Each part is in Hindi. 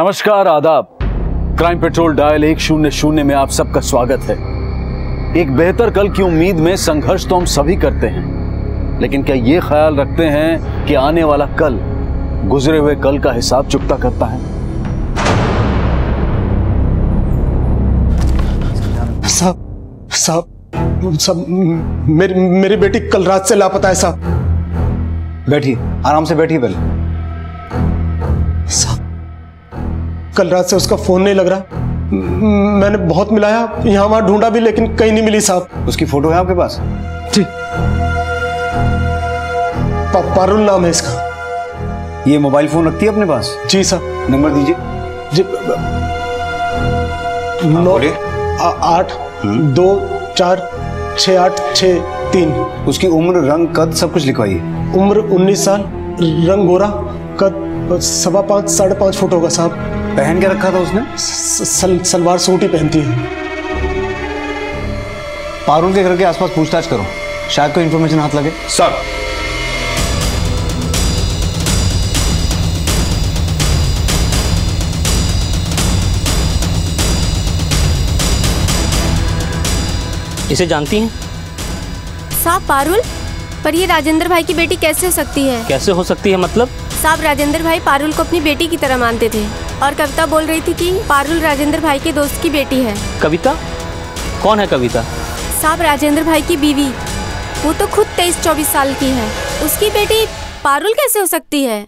नमस्कार आदाब। क्राइम पेट्रोल डायल एक शून्य शून्य में आप सबका स्वागत है। एक बेहतर कल की उम्मीद में संघर्ष तो हम सभी करते हैं। लेकिन क्या ये ख्याल रखते हैं कि आने वाला कल गुजरे हुए कल का हिसाब चुकता करता है? साहब साहब साहब मेरी मेरी बेटी कल रात से लापता है साहब। बैठिए आराम से बैठिए पहले। साहब कल रात से उसका फ़ोन नहीं लग रहा। मैंने बहुत मिलाया यहाँ वहाँ ढूंढा भी लेकिन कहीं नहीं मिली साहब। उसकी फ़ोटो है आपके पास? ठीक पा, पारुल नाम है इसका। ये मोबाइल फ़ोन रखती है अपने पास? जी साहब नंबर दीजिए। जी नौ आठ दो चार छ आठ छ तीन। उसकी उम्र रंग कद सब कुछ लिखवाइए। उम्र उन्नीस साल रंग गोरा कद सवा पाँच साढ़े पाँच फुट होगा साहब। पहन के रखा था उसने? सल, सलवार सूट ही पहनती है। पारुल के घर के आसपास पूछताछ करो। शायद कोई इन्फॉर्मेशन हाथ लगे। सर। इसे जानती हैं? साहब पारुल पर ये राजेंद्र भाई की बेटी कैसे हो सकती है? कैसे हो सकती है मतलब? साहब राजेंद्र भाई पारुल को अपनी बेटी की तरह मानते थे। और कविता बोल रही थी कि पारुल राजेंद्र भाई के दोस्त की बेटी है। कविता? कौन है कविता? साहब राजेंद्र भाई की बीवी। वो तो खुद तेईस चौबीस साल की है। उसकी बेटी पारुल कैसे हो सकती है?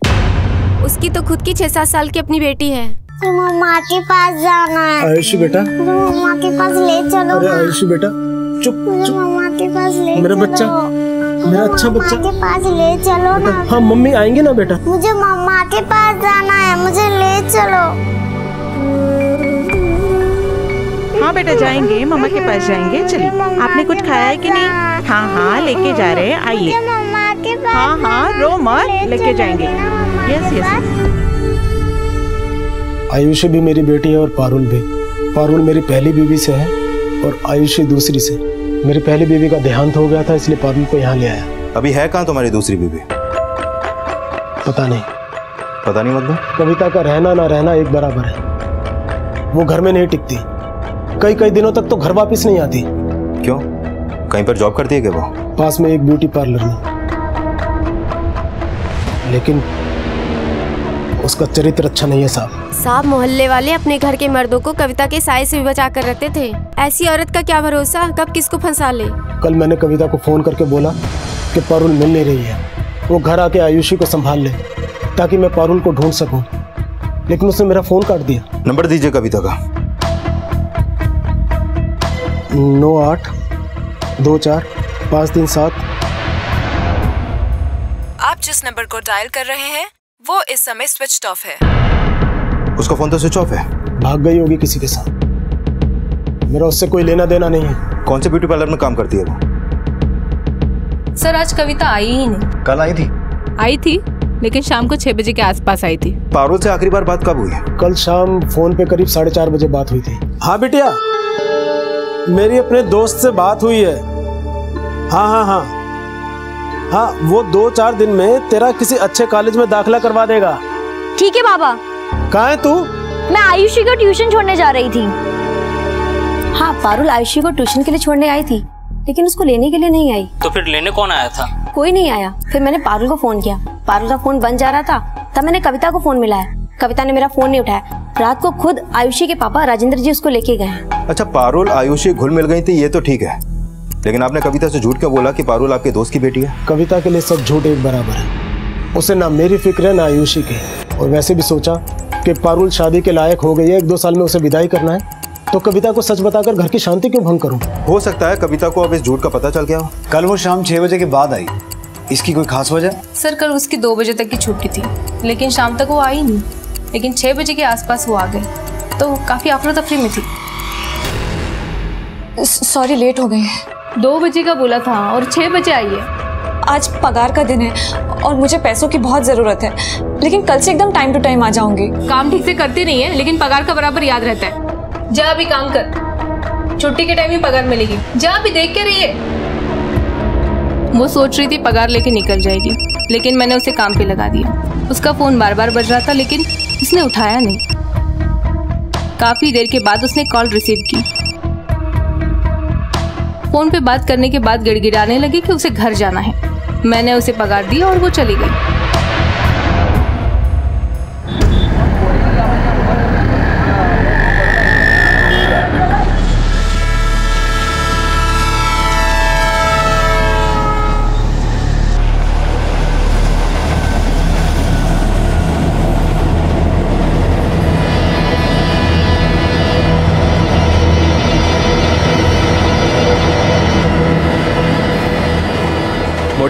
उसकी तो खुद की छह सात साल की अपनी बेटी है। मम्मा के पास जाना है। आयुषी बेटा? मम्मा के पास ले चलो अरे आयुषी बेटा चुप चुप। मम्मा के पास ले मेरा बच्चा, मेरा अच्छा बच्चा। के पास ले चलो ना। हाँ मम्मी आएँगे ना बेटा? मुझे मम्मा के पास जाना है मुझे ले चलो। हाँ बेटा जाएँगे मम्मा के पास जाएँगे चलिए। आपने कुछ खाया है कि नहीं? हाँ। हाँ लेके जा रहे हैं आइए। मम्मा के पास हाँ हाँ रो मत लेके जाएँगे। Yes yes. आयुषी भी मेरी बेटी है और पारुल भी। पारुल मेरी पहली बीवी से है और आयुषी दूसरी से। मेरी पहली बीवी का देहांत हो गया था इसलिए पारुल को यहाँ ले आया। अभी है कहाँ तुम्हारी दूसरी बीवी? पता नहीं। पता नहीं मतलब? कविता का रहना ना रहना एक बराबर है। वो घर में नहीं टिकती। कई कई दिनों तक तो घर वापस नहीं आती। क्यों? कहीं पर जॉब करती है क्या वो? पास में एक ब्यूटी पार्लर में। लेकिन उसका चरित्र अच्छा नहीं है साहब। साहब मोहल्ले वाले अपने घर के मर्दों को कविता के साय से भी बचा कर रखते थे। ऐसी औरत का क्या भरोसा? कब किसको फंसा ले? कल मैंने कविता को फ़ोन करके बोला कि पारुल मिल नहीं रही है। वो घर आके आयुषी को संभाल ले ताकि मैं पारुल को ढूंढ सकूँ। लेकिन उसने मेरा फ़ोन काट दिया। नंबर दीजिए कविता का। नौ आठ दो चार पाँच तीन सात। आप जिस नंबर को डायल कर रहे हैं वो इस समय स्विच ऑफ़ है। उसका फ़ोन तो स्विच ऑफ़ है। भाग गई होगी किसी के साथ। मेरा उससे कोई लेना देना नहीं है। कौन से ब्यूटी पार्लर में काम करती है वो? सर आज कविता आई ही नहीं। कल आई थी। आई थी लेकिन शाम को छह बजे के आसपास आई थी। पारुल से आखिरी बार बात कब हुई? है कल शाम फ़ोन पे करीब साढ़े चार बजे बात हुई थी। हाँ बिटिया। मेरी अपने दोस्त से बात हुई है। हाँ हाँ हाँ। हाँ वो दो चार दिन में तेरा किसी अच्छे कॉलेज में दाखिला करवा देगा। ठीक है बाबा। कहाँ है तू? मैं आयुषी को ट्यूशन छोड़ने जा रही थी। हाँ पारुल आयुषी को ट्यूशन के लिए छोड़ने आई थी लेकिन उसको लेने के लिए नहीं आई। तो फिर लेने कौन आया था? कोई नहीं आया। फिर मैंने पारुल को फ़ोन किया। पारुल का फ़ोन बंद जा रहा था तब मैंने कविता को फ़ोन मिलाया। कविता ने मेरा फ़ोन नहीं उठाया। रात को खुद आयुषी के पापा राजेंद्र जी उसको लेके गए। अच्छा पारुल आयुषी घुल मिल गई थी ये तो ठीक है। लेकिन आपने कविता से झूठ क्यों बोला कि पारुल आपके दोस्त की बेटी है? कविता के लिए सब झूठ एक बराबर है। उसे ना मेरी फ़िक्र है ना आयुषी की। और वैसे भी सोचा कि पारुल शादी के लायक हो गई है एक दो साल में उसे विदाई करना है। तो कविता को सच बताकर घर की शांति क्यों भंग करूँ? हो सकता है कविता को अब इस झूठ का पता चल गया हो। कल वो शाम छह बजे के बाद आई। इसकी कोई खास वजह? सर कल उसकी दो बजे तक की छुट्टी थी। लेकिन शाम तक वो आई नहीं। लेकिन छह बजे के आसपास वो आ गए। तो काफ़ी अफरा तफरी में थी। सॉरी लेट हो गए दो बजे का बोला था और छः बजे आई है। आज पगार का दिन है और मुझे पैसों की बहुत ज़रूरत है। लेकिन कल से एकदम टाइम टू टाइम आ जाऊँगी। काम ठीक से करती नहीं है लेकिन पगार का बराबर याद रहता है। जा अभी काम कर। छुट्टी के टाइम ही पगार मिलेगी। जा अभी देख के रहिए। वो सोच रही थी पगार लेके निकल जाएगी लेकिन मैंने उसे काम पे लगा दिया। उसका फ़ोन बार बार बज रहा था लेकिन उसने उठाया नहीं। काफ़ी देर के बाद उसने कॉल रिसीव की। फ़ोन पे बात करने के बाद गिड़गिड़ाने लगी कि उसे घर जाना है। मैंने उसे पगार दी और वो चली गई।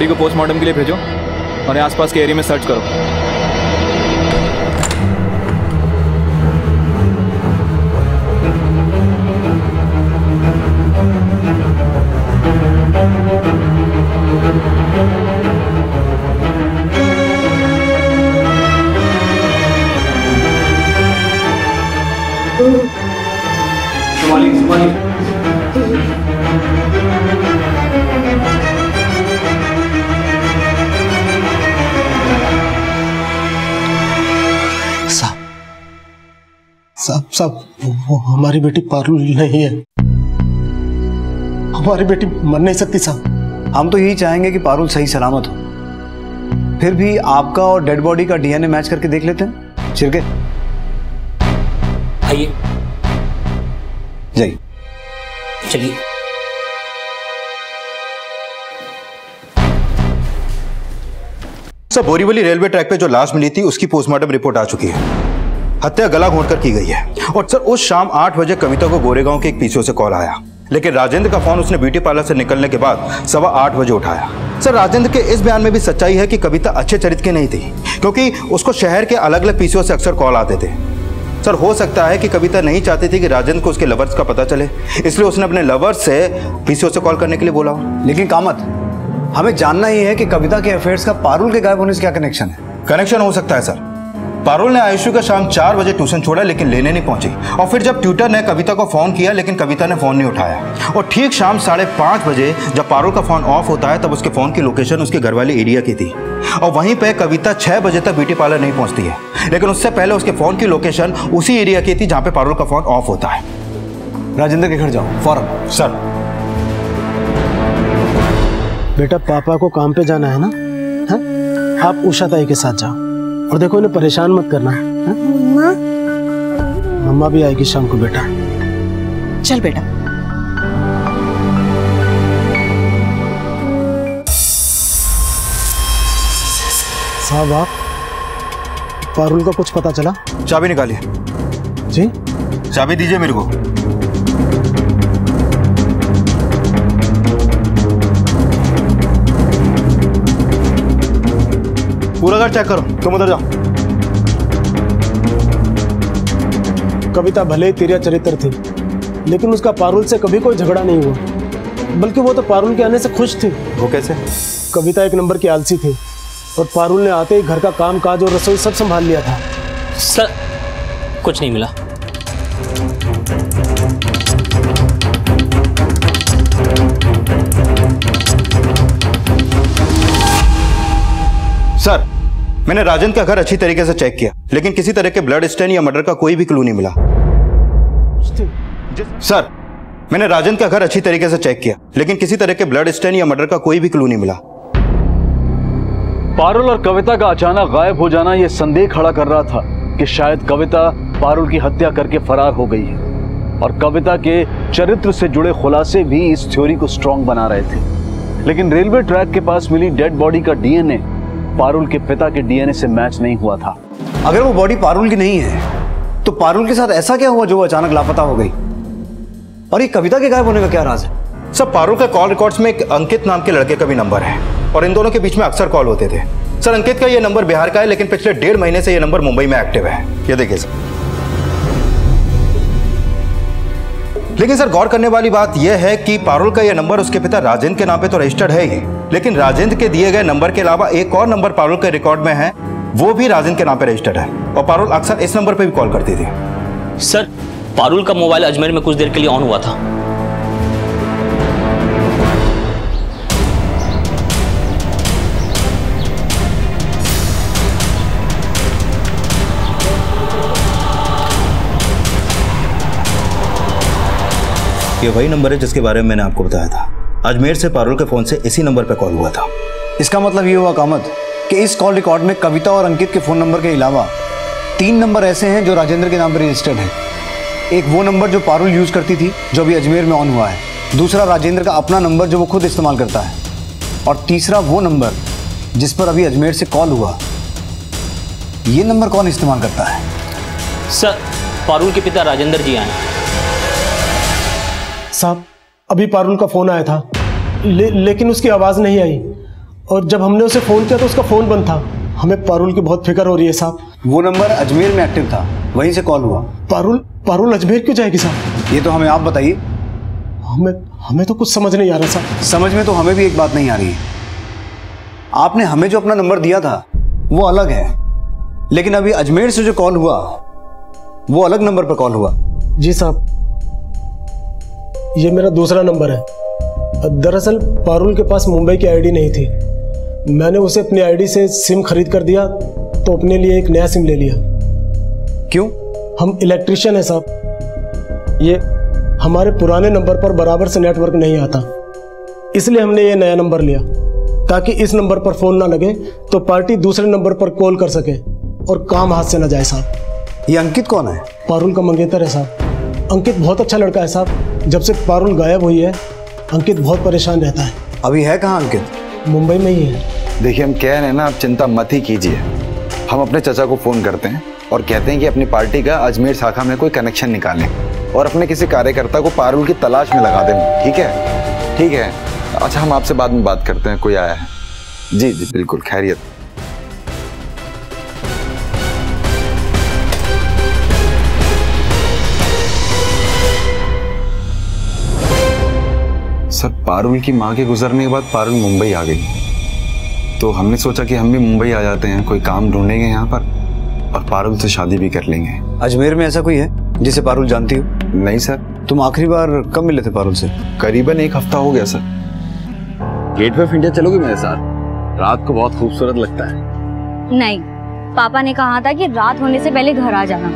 बॉडी को पोस्टमार्टम के लिए भेजो और आसपास के एरिया में सर्च करो। साहब साहब वो हमारी बेटी पारुल नहीं है। हमारी बेटी मर नहीं सकती साहब। हम तो यही चाहेंगे कि पारुल सही सलामत हो। फिर भी आपका और डेड बॉडी का डीएनए मैच करके देख लेते हैं। छिरके आइए। जाइए। चलिए। सर बोरीवली रेलवे ट्रैक पे जो लाश मिली थी उसकी पोस्टमार्टम रिपोर्ट आ चुकी है। हत्या गला घोंटकर की गई है। और सर उस शाम आठ बजे कविता को गोरेगांव के एक पीसीओ से कॉल आया। लेकिन राजेंद्र का फ़ोन उसने ब्यूटी पार्लर से निकलने के बाद सवा आठ बजे उठाया। सर राजेंद्र के इस बयान में भी सच्चाई है कि कविता अच्छे चरित्र की नहीं थी क्योंकि उसको शहर के अलग अलग पीसीओ से अक्सर कॉल आते थे। सर हो सकता है कि कविता नहीं चाहती थी कि राजेंद्र को उसके लवर्स का पता चले इसलिए उसने अपने लवर्स से पीसीओ से कॉल करने के लिए बोला। लेकिन कामत हमें जानना ही है कि कविता के अफेयर्स का पारुल के गायब होने से क्या कनेक्शन है। कनेक्शन हो सकता है सर। पारुल ने आयुषु का शाम चार बजे ट्यूशन छोड़ा लेकिन लेने नहीं पहुँची। और फिर जब ट्यूटर ने कविता को फ़ोन किया लेकिन कविता ने फ़ोन नहीं उठाया। और ठीक शाम साढ़े पाँच बजे जब पारुल का फ़ोन ऑफ़ होता है तब उसके फ़ोन की लोकेशन उसके घर वाले एरिया की थी। और वहीं पर कविता छह बजे तक ब्यूटी पार्लर नहीं पहुँचती है। लेकिन उससे पहले उसके फ़ोन की लोकेशन उसी एरिया की थी जहाँ पे पारुल का फ़ोन ऑफ़ होता है। राजेंद्र के घर जाओ फ़ौरन। सर। बेटा पापा को काम पे जाना है ना? हा? आप उषा ताई के साथ जाओ। और देखो इन्हें परेशान मत करना हा? मम्मा। भी आएगी शाम को बेटा। चल बेटा। साहब आप पारुल का कुछ पता चला? चाबी निकालिए। जी? चाबी दीजिए मेरे को। पूरा घर चेक करो तुम उधर जाओ। कविता भले ही तेरिया चरित्र थी लेकिन उसका पारुल से कभी कोई झगड़ा नहीं हुआ बल्कि वो तो पारुल के आने से खुश थी। वो कैसे? कविता एक नंबर की आलसी थी और पारुल ने आते ही घर का काम काज और रसोई सब संभाल लिया था। सर कुछ नहीं मिला। मैंने राजन का घर अच्छी तरीके से चेक किया लेकिन किसी तरह के ब्लड स्टेन या मर्डर का कोई भी क्लू नहीं मिला। सर मैंने राजन का घर अच्छी तरीके से चेक किया लेकिन किसी तरह के ब्लड स्टेन या मर्डर का कोई भी क्लू नहीं मिला। पारुल और कविता का अचानक गायब हो जाना यह संदेह खड़ा कर रहा था कि शायद कविता पारुल की हत्या करके फरार हो गई है और कविता के चरित्र से जुड़े खुलासे भी इस थ्योरी को स्ट्रांग बना रहे थे। लेकिन रेलवे ट्रैक के पास मिली डेड बॉडी का डीएनए पारुल के पिता के डीएनए से मैच नहीं हुआ था। अगर वो बॉडी पारुल की नहीं है तो पारुल के साथ ऐसा क्या हुआ जो वो अचानक लापता हो गई? और ये कविता के गायब होने का क्या राज है? सर पारुल का कॉल रिकॉर्ड्स में एक अंकित नाम के लड़के का भी नंबर है। और इन दोनों के बीच में अक्सर कॉल होते थे। सर अंकित का ये नंबर बिहार का है लेकिन पिछले डेढ़ महीने से ये नंबर मुंबई में एक्टिव है। ये देखिए सर। लेकिन सर गौर करने वाली बात यह है कि पारुल का यह नंबर उसके पिता राजेंद्र के नाम पे तो रजिस्टर्ड है ही। लेकिन राजेंद्र के दिए गए नंबर के अलावा एक और नंबर पारुल के रिकॉर्ड में है। वो भी राजेंद्र के नाम पर रजिस्टर्ड है। और पारुल अक्सर इस नंबर पर भी कॉल करती थी। सर पारुल का मोबाइल अजमेर में कुछ देर के लिए ऑन हुआ था। ये वही नंबर है जिसके बारे में मैंने आपको बताया था। अजमेर से पारुल के फ़ोन से इसी नंबर पर कॉल हुआ था। इसका मतलब ये हुआ कामत कि इस कॉल रिकॉर्ड में कविता और अंकित के फ़ोन नंबर के अलावा तीन नंबर ऐसे हैं जो राजेंद्र के नाम पर रजिस्टर्ड हैं। एक वो नंबर जो पारुल यूज़ करती थी जो अभी अजमेर में ऑन हुआ है। दूसरा राजेंद्र का अपना नंबर जो वो खुद इस्तेमाल करता है। और तीसरा वो नंबर जिस पर अभी अजमेर से कॉल हुआ ये नंबर कौन इस्तेमाल करता है? सर पारुल के पिता राजेंद्र जी आए। साहब अभी पारुल का फ़ोन आया था। ले, लेकिन उसकी आवाज़ नहीं आई। और जब हमने उसे फ़ोन किया तो उसका फ़ोन बंद था। हमें पारुल की बहुत फ़िक्र हो रही है साहब। वो नंबर अजमेर में एक्टिव था। वहीं से कॉल हुआ। पारुल पारुल अजमेर क्यों जाएगी साहब? ये तो हमें आप बताइए। हमें हमें तो कुछ समझ नहीं आ रहा साहब। समझ में तो हमें भी एक बात नहीं आ रही है। आपने हमें जो अपना नंबर दिया था वो अलग है। लेकिन अभी अजमेर से जो कॉल हुआ वो अलग नंबर पर कॉल हुआ। जी साहब। ये मेरा दूसरा नंबर है। दरअसल पारुल के पास मुंबई की आईडी नहीं थी। मैंने उसे अपनी आईडी से सिम खरीद कर दिया तो अपने लिए एक नया सिम ले लिया। क्यों? हम इलेक्ट्रिशियन है साहब। ये हमारे पुराने नंबर पर बराबर से नेटवर्क नहीं आता। इसलिए हमने ये नया नंबर लिया। ताकि इस नंबर पर फ़ोन ना लगे तो पार्टी दूसरे नंबर पर कॉल कर सके और काम हाथ से ना जाए साहब। ये अंकित कौन है? पारुल का मंगेतर है साहब। अंकित बहुत अच्छा लड़का है साहब। जब से पारुल गायब हुई है अंकित बहुत परेशान रहता है। अभी है कहाँ अंकित? मुंबई में ही है। देखिए हम कह रहे हैं ना आप चिंता मत ही कीजिए। हम अपने चचा को फ़ोन करते हैं और कहते हैं कि अपनी पार्टी का अजमेर शाखा में कोई कनेक्शन निकालें और अपने किसी कार्यकर्ता को पारुल की तलाश में लगा दें। ठीक है? ठीक है। अच्छा हम आपसे बाद में बात करते हैं कोई आया है? जी जी बिल्कुल खैरियत। सर पारुल की माँ के गुजरने के बाद पारुल मुंबई आ गई। तो हमने सोचा कि हम भी मुंबई आ जाते हैं कोई काम ढूंढेंगे यहाँ पर और पारुल से शादी भी कर लेंगे। अजमेर में ऐसा कोई है जिसे पारुल जानती हो? नहीं सर। तुम आखिरी बार कब मिले थे पारुल से? करीबन एक हफ़्ता हो गया sir. Gateway of India चलोगे मेरे साथ? रात को बहुत खूबसूरत लगता है। नहीं पापा ने कहा था कि रात होने से पहले घर आ जाना।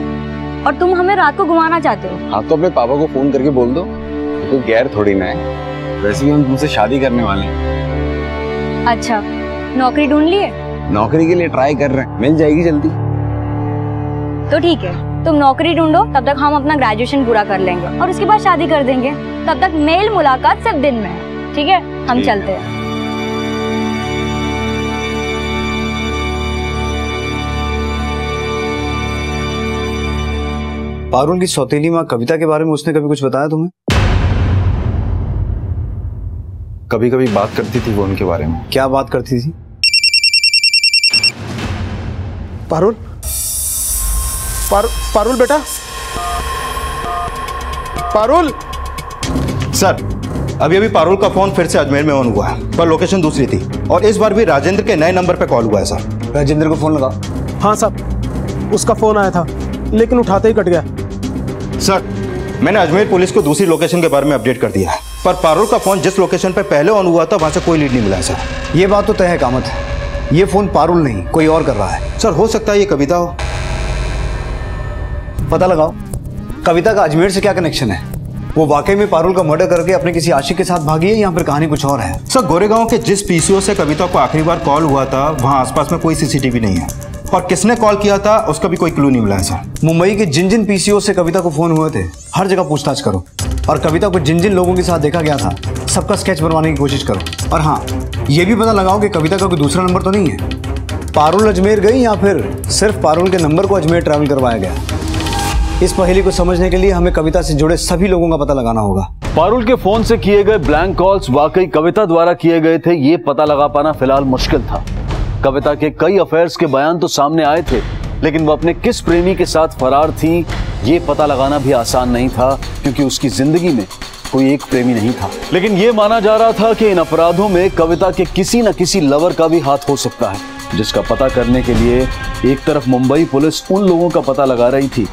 और तुम हमें रात को घुमाना चाहते हो? हाँ तो अपने पापा को फ़ोन करके बोल दो कोई गैर थोड़ी ना है। वैसे भी हम तुमसे शादी करने वाले हैं। अच्छा नौकरी ढूंढ लिए? नौकरी के लिए ट्राई कर रहे हैं। मिल जाएगी जल्दी। तो ठीक है तुम नौकरी ढूंढो तब तक हम अपना ग्रेजुएशन पूरा कर लेंगे और उसके बाद शादी कर देंगे। तब तक मेल मुलाकात सिर्फ़ दिन में है। ठीक है? हम चलते हैं। पारुल की सौतेली माँ कविता के बारे में उसने कभी कुछ बताया तुम्हें? कभी कभी बात करती थी वो उनके बारे में। क्या बात करती थी? पारुल? पार, पारुल बेटा? पारुल? सर अभी अभी पारुल का फ़ोन फिर से अजमेर में ऑन हुआ है पर लोकेशन दूसरी थी और इस बार भी राजेंद्र के नए नंबर पे कॉल हुआ है सर। राजेंद्र को फ़ोन लगा। हाँ सर। उसका फ़ोन आया था लेकिन उठाते ही कट गया। सर मैंने अजमेर पुलिस को दूसरी लोकेशन के बारे में अपडेट कर दिया है। पर पारुल का फ़ोन जिस लोकेशन पर पहले ऑन हुआ था वहाँ से कोई लीड नहीं मिला सर। ये बात तो तय है कामत। ये फ़ोन पारुल नहीं कोई और कर रहा है। सर हो सकता है ये कविता हो। पता लगाओ कविता का अजमेर से क्या कनेक्शन है? वो वाकई में पारुल का मर्डर करके अपने किसी आशिक के साथ भागी है या फिर कहानी कुछ और है? सर गोरेगांव के जिस पीसीओ से कविता को आखिरी बार कॉल हुआ था वहाँ आसपास में कोई सीसीटीवी नहीं है। और किसने कॉल किया था उसका भी कोई क्लू नहीं मिला है सर। मुंबई के जिन जिन पीसीओ से कविता को फ़ोन हुए थे हर जगह पूछताछ करो। और कविता को जिन जिन लोगों के साथ देखा गया था, सबका स्केच बनवाने की कोशिश करो। और हाँ ये भी पता लगाओ कि कविता का कोई दूसरा नंबर तो नहीं है। पारुल अजमेर गई या फिर सिर्फ़ पारुल के नंबर को अजमेर ट्रैवल करवाया गया? इस पहेली को समझने के लिए हमें कविता से जुड़े सभी लोगों का पता लगाना होगा। पारुल के फ़ोन से किए गए ब्लैंक कॉल्स वाकई कविता द्वारा किए गए थे, ये पता लगा पाना फ़िलहाल मुश्किल था। कविता के कई अफेयर्स के बयान तो सामने आए थे, लेकिन वो अपने किस प्रेमी के साथ फरार थी ये पता लगाना भी आसान नहीं था, क्योंकि उसकी ज़िंदगी में कोई एक प्रेमी नहीं था। लेकिन ये माना जा रहा था कि इन अपराधों में कविता के किसी न किसी लवर का भी हाथ हो सकता है, जिसका पता करने के लिए एक तरफ़ मुंबई पुलिस उन लोगों का पता लगा रही थी,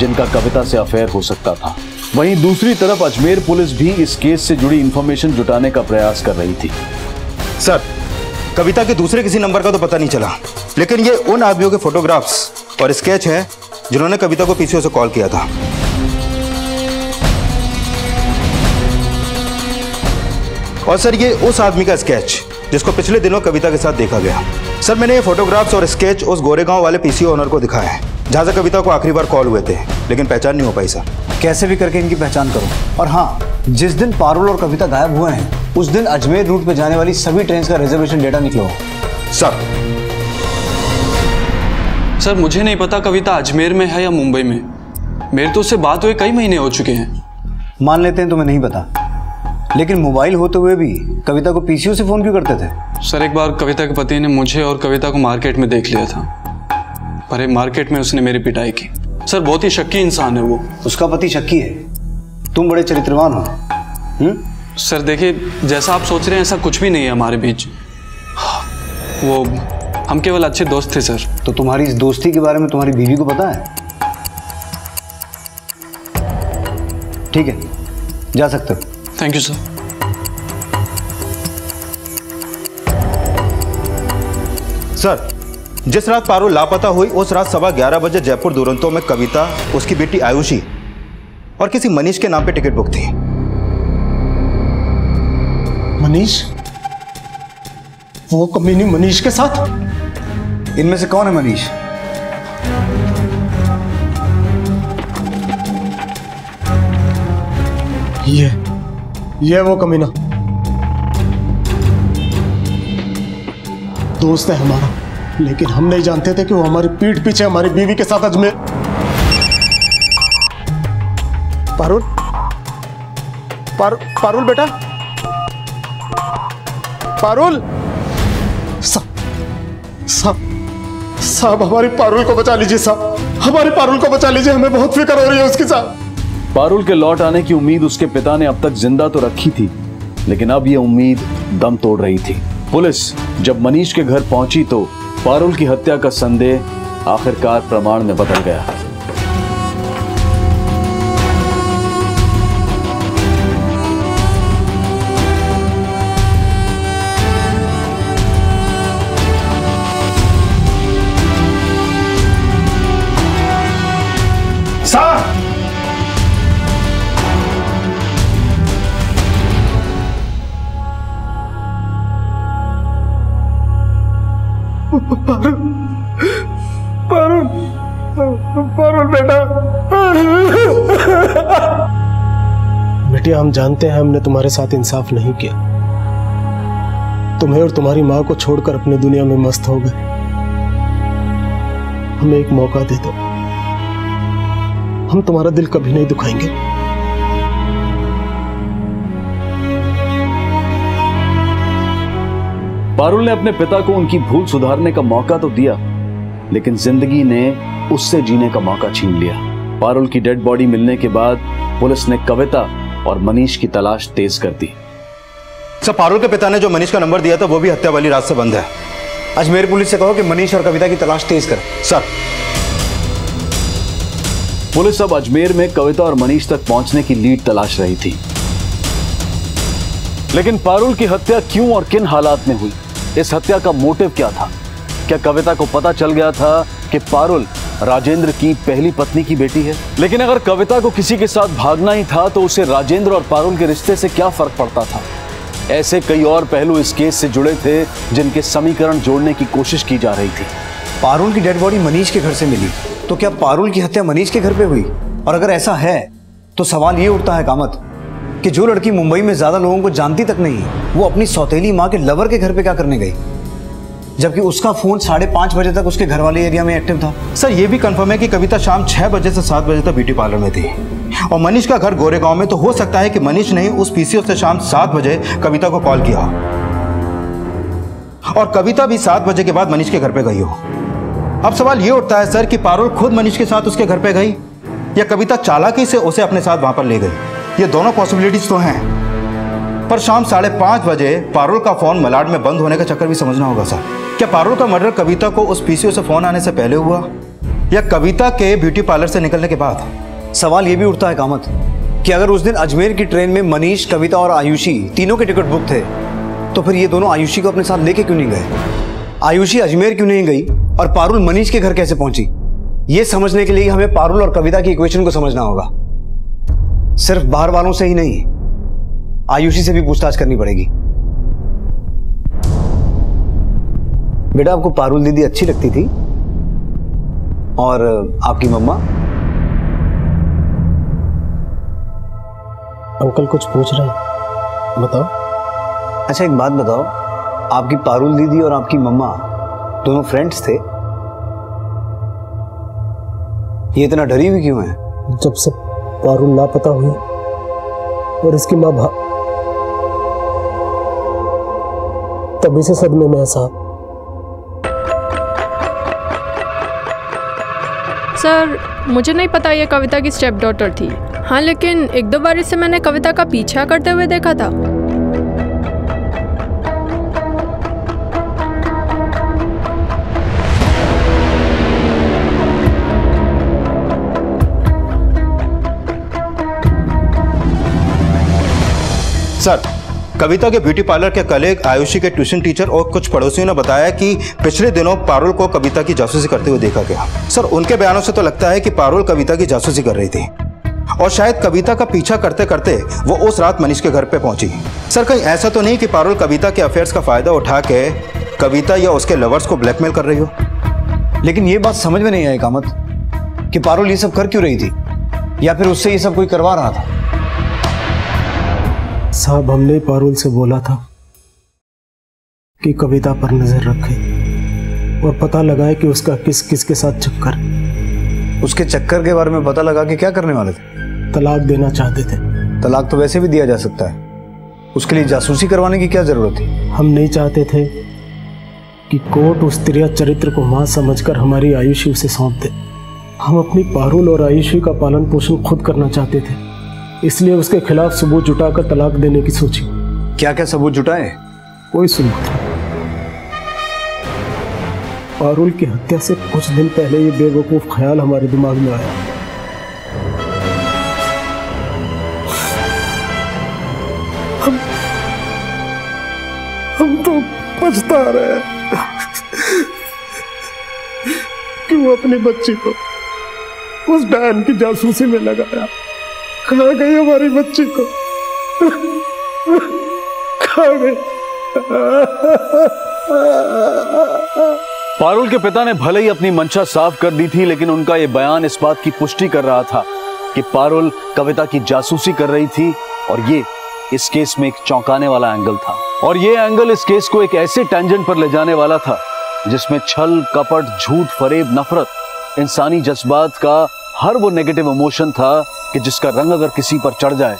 जिनका कविता से अफेयर हो सकता था। वहीं दूसरी तरफ़ अजमेर पुलिस भी इस केस से जुड़ी इंफॉर्मेशन जुटाने का प्रयास कर रही थी। सर, कविता के दूसरे किसी नंबर का तो पता नहीं चला, लेकिन ये उन आदमियों के फोटोग्राफ्स और स्केच है जिन्होंने कविता को पीसीओ से कॉल किया था। और सर ये उस आदमी का स्केच जिसको पिछले दिनों कविता के साथ देखा गया। सर मैंने ये फोटोग्राफ्स और स्केच उस गोरेगांव वाले पीसी ओनर को दिखाया है जहाँ से कविता को आखिरी बार कॉल हुए थे लेकिन पहचान नहीं हो पाई सर। कैसे भी करके इनकी पहचान करो। और हाँ जिस दिन पारुल और कविता गायब हुए हैं उस दिन अजमेर रूट पे जाने वाली सभी ट्रेन का रिजर्वेशन डेटा निकलो सर सर मुझे नहीं पता कविता अजमेर में है या मुंबई में। मेरे तो उससे बात हुए कई महीने हो चुके हैं। मान लेते हैं तुम्हें नहीं पता। लेकिन मोबाइल होते हुए भी कविता को पीसीओ से फ़ोन क्यों करते थे? सर एक बार कविता के पति ने मुझे और कविता को मार्केट में देख लिया था। पर एक मार्केट में उसने मेरी पिटाई की। सर बहुत ही शक्की इंसान है वो। उसका पति शक्की है। तुम बड़े चरित्रवान हो। हुँ? सर देखिए जैसा आप सोच रहे हैं ऐसा कुछ भी नहीं है हमारे बीच। वो हम केवल अच्छे दोस्त थे सर। तो तुम्हारी इस दोस्ती के बारे में तुम्हारी बीवी को पता है? ठीक है जा सकते हो। थैंक यू सर सर जिस रात पारुल लापता हुई उस रात सवा ग्यारह बजे जयपुर दुरंतो में कविता उसकी बेटी आयुषी और किसी मनीष के नाम पे टिकट बुक थी। मनीष? वो कमीनी मनीष के साथ? इनमें से कौन है मनीष? ये ये वो कमीना। दोस्त है हमारा लेकिन हम नहीं जानते थे कि वो हमारी पीठ पीछे हमारी बीवी के साथ अजमेर। पारुल? पार, पारुल बेटा? पारुल? साहब, हमारी पारुल को बचा लीजिए साहब। हमारी पारुल को बचा लीजिए, हमें बहुत फ़िक्र हो रही है उसकी साहब। पारुल के लौट आने की उम्मीद उसके पिता ने अब तक ज़िंदा तो रखी थी, लेकिन अब ये उम्मीद दम तोड़ रही थी। पुलिस जब मनीष के घर पहुँची तो पारुल की हत्या का संदेह आखिरकार प्रमाण में बदल गया। पारुल पारुल बेटा। बेटिया हम जानते हैं हमने तुम्हारे साथ इंसाफ नहीं किया। तुम्हें और तुम्हारी माँ को छोड़कर अपनी दुनिया में मस्त हो गए। हमें एक मौका दे दो। हम तुम्हारा दिल कभी नहीं दुखाएँगे। पारुल ने अपने पिता को उनकी भूल सुधारने का मौका तो दिया लेकिन ज़िंदगी ने उससे जीने का मौका छीन लिया। पारुल की डेड बॉडी मिलने के बाद पुलिस ने कविता और मनीष की तलाश तेज कर दी। सर पारुल के पिता ने जो मनीष का नंबर दिया था वो भी हत्या वाली रात से बंद है। अजमेर पुलिस से कहो कि मनीष और कविता की तलाश तेज कर। सर। पुलिस अब अजमेर में कविता और मनीष तक पहुँचने की लीड तलाश रही थी। लेकिन पारुल की हत्या क्यों और किन हालात में हुई? इस हत्या का मोटिव क्या था? क्या कविता को पता चल गया था कि पारुल राजेंद्र की पहली पत्नी की बेटी है? लेकिन अगर कविता को किसी के साथ भागना ही था तो उसे राजेंद्र और पारुल के रिश्ते से क्या फ़र्क पड़ता था? ऐसे कई और पहलू इस केस से जुड़े थे, जिनके समीकरण जोड़ने की कोशिश की जा रही थी। पारुल की डेड बॉडी मनीष के घर से मिली। तो क्या पारुल की हत्या मनीष के घर पे हुई? और अगर ऐसा है तो सवाल ये उठता है, कामत कि जो लड़की मुंबई में ज़्यादा लोगों को जानती तक नहीं, वो अपनी सौतेली माँ के लवर के घर पे क्या करने गई? जबकि उसका फ़ोन साढ़े पाँच बजे तक उसके घर वाले एरिया में एक्टिव था। सर, ये भी कंफर्म है कि कविता शाम छह बजे से सात बजे तक ब्यूटी पार्लर में थी। और मनीष का घर गोरेगांव में तो हो सकता है कि मनीष ने उस पीसीओ से शाम सात बजे कविता को कॉल किया। और कविता भी सात बजे के बाद मनीष के घर पे गई हो। अब सवाल ये उठता है, सर, कि पारुल खुद मनीष के साथ उसके घर पे गई? या कविता चालाकी से उसे अपने साथ वहाँ पर ले गई? ये दोनों पॉसिबिलिटीज तो हैं। पर शाम साढ़े पाँच बजे पारुल का फ़ोन मलाड में बंद होने का चक्कर भी समझना होगा, सर। क्या पारुल का मर्डर कविता को उस पीसीओ से फ़ोन आने से पहले हुआ? या कविता के ब्यूटी पार्लर से निकलने के बाद? सवाल ये भी उठता है, कामत, कि अगर उस दिन अजमेर की ट्रेन में मनीष, कविता और आयुषी तीनों के टिकट बुक थे तो फिर ये दोनों आयुषी को अपने साथ लेके क्यों नहीं गए? आयुषी अजमेर क्यों नहीं गई और पारुल मनीष के घर कैसे पहुँची? ये समझने के लिए हमें पारुल और कविता की इक्वेशन को समझना होगा। सिर्फ़ बाहर वालों से ही नहीं आयुषी से भी पूछताछ करनी पड़ेगी। बेटा आपको पारुल दीदी अच्छी लगती थी? और आपकी मम्मा? अंकल कुछ पूछ रहे हैं। बताओ। अच्छा एक बात बताओ। आपकी पारुल दीदी और आपकी मम्मा दोनों फ्रेंड्स थे? ये इतना डरी हुई क्यों है? जब से पारुल लापता हुई और इसकी माँ भा तभी से सदमे में साहब सर, मुझे नहीं पता ये कविता की स्टेप डॉटर थी। हाँ लेकिन एक दो बार इसे मैंने कविता का पीछा करते हुए देखा था। सर, कविता के ब्यूटी पार्लर के कलेग आयुषी के ट्यूशन टीचर और कुछ पड़ोसियों ने बताया कि पिछले दिनों पारुल को कविता की जासूसी करते हुए देखा गया। सर, उनके बयानों से तो लगता है कि पारुल कविता की जासूसी कर रही थी। और शायद कविता का पीछा करते करते वो उस रात मनीष के घर पे पहुँची। सर, कहीं ऐसा तो नहीं कि पारुल कविता के अफेयर्स का फ़ायदा उठा के कविता या उसके लवर्स को ब्लैकमेल कर रही हो? लेकिन ये बात समझ में नहीं आई, कामत, कि पारुल ये सब कर क्यों रही थी? या फिर उससे ये सब कोई करवा रहा था? साहब हमने पारुल से बोला था कि कविता पर नज़र रखे और पता लगाए कि उसका किस किस के साथ चक्कर। उसके चक्कर के बारे में पता लगा कि क्या करने वाले थे? तलाक देना चाहते थे। तलाक तो वैसे भी दिया जा सकता है। उसके लिए जासूसी करवाने की क्या ज़रूरत थी? हम नहीं चाहते थे कि कोर्ट उस त्रिया चरित्र को माँ समझकर हमारी आयुषी उसे सौंप दे। हम अपनी पारुल और आयुषी का पालन पोषण खुद करना चाहते थे। इसलिए उसके खिलाफ सबूत जुटाकर तलाक देने की सोची। क्या क्या सबूत जुटाए? कोई सबूत नहीं। पारुल की हत्या से कुछ दिन पहले ये बेवकूफ़ ख्याल हमारे दिमाग में आया। हम हम तो पछता रहे हैं। कि वो अपनी बच्ची को उस डायन की जासूसी में लगाया? कहा गई हमारी बच्ची को। कहा गई। पारुल के पिता ने भले ही अपनी मंशा साफ़ कर दी थी, लेकिन उनका यह बयान इस बात की पुष्टि कर रहा था कि पारुल कविता की जासूसी कर रही थी और ये इस केस में एक चौंकाने वाला एंगल था। और ये एंगल इस केस को एक ऐसे टेंजेंट पर ले जाने वाला था जिसमें छल, कपट, झूठ, फरेब, नफरत, इंसानी जज्बात का हर वो नेगेटिव इमोशन था कि जिसका रंग अगर किसी पर चढ़ जाए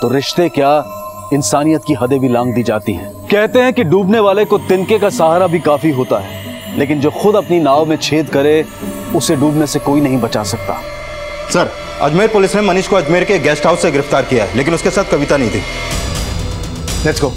तो रिश्ते क्या इंसानियत की हदें भी लांग दी जाती हैं। कहते हैं कि डूबने वाले को तिनके का सहारा भी काफ़ी होता है, लेकिन जो खुद अपनी नाव में छेद करे, उसे डूबने से कोई नहीं बचा सकता। सर, अजमेर पुलिस ने मनीष को अजमेर के गेस्ट हाउस से गिरफ़्तार किया है, लेकिन उसके साथ कविता नहीं थी। लेट्स गो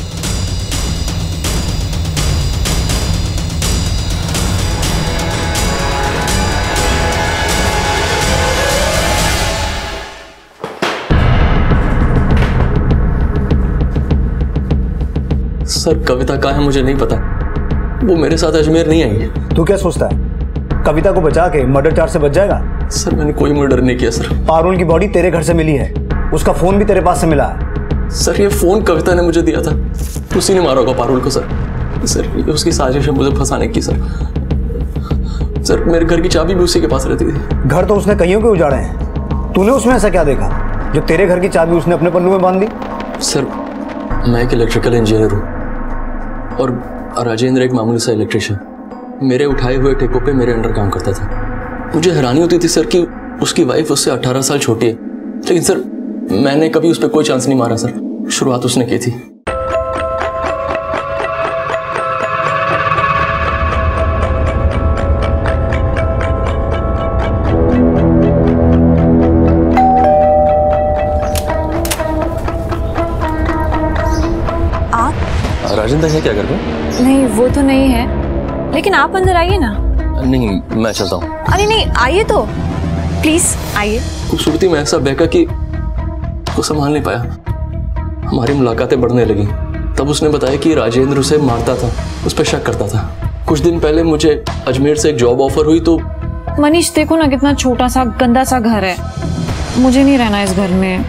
सर कविता कहाँ है मुझे नहीं पता। वो मेरे साथ अजमेर नहीं आई है। तू क्या सोचता है? कविता को बचा के मर्डर चार्ज से बच जाएगा? सर मैंने कोई मर्डर नहीं किया सर। पारुल की बॉडी तेरे घर से मिली है। उसका फ़ोन भी तेरे पास से मिला है। सर ये फ़ोन कविता ने मुझे दिया था। उसी ने मारा होगा पारुल को सर। सर ये उसकी साजिश है मुझे फंसाने की सर। सर मेरे घर की चाबी भी उसी के पास रहती थी। घर तो उसने कईयों के उजाड़े हैं। तूने उसमें ऐसा क्या देखा? जो तेरे घर की चाबी उसने अपने पन्नू में बाँध दी? सर मैं एक इलेक्ट्रिकल इंजीनियर हूँ। और राजेंद्र एक मामूली सा इलेक्ट्रिशियन मेरे उठाए हुए ठेकों पे मेरे अंडर काम करता था। मुझे हैरानी होती थी, सर, कि उसकी वाइफ उससे 18 साल छोटी है। लेकिन सर, मैंने कभी उस पर कोई चांस नहीं मारा, सर। शुरुआत उसने की थी। राजेंद्र है क्या घर में नहीं वो तो नहीं है। लेकिन आप अंदर आइए ना। नहीं मैं चलता हूँ। अरे नहीं आइए तो। प्लीज़ आइए। खूबसूरती में ऐसा बहका कि को संभाल नहीं पाया। हमारी मुलाकातें बढ़ने लगी। तब उसने बताया कि राजेंद्र उसे मारता था उस पर शक करता था। कुछ दिन पहले मुझे अजमेर से एक जॉब ऑफ़र हुई तो मनीष देखो ना कितना छोटा सा गंदा सा घर है। मुझे नहीं रहना इस घर में।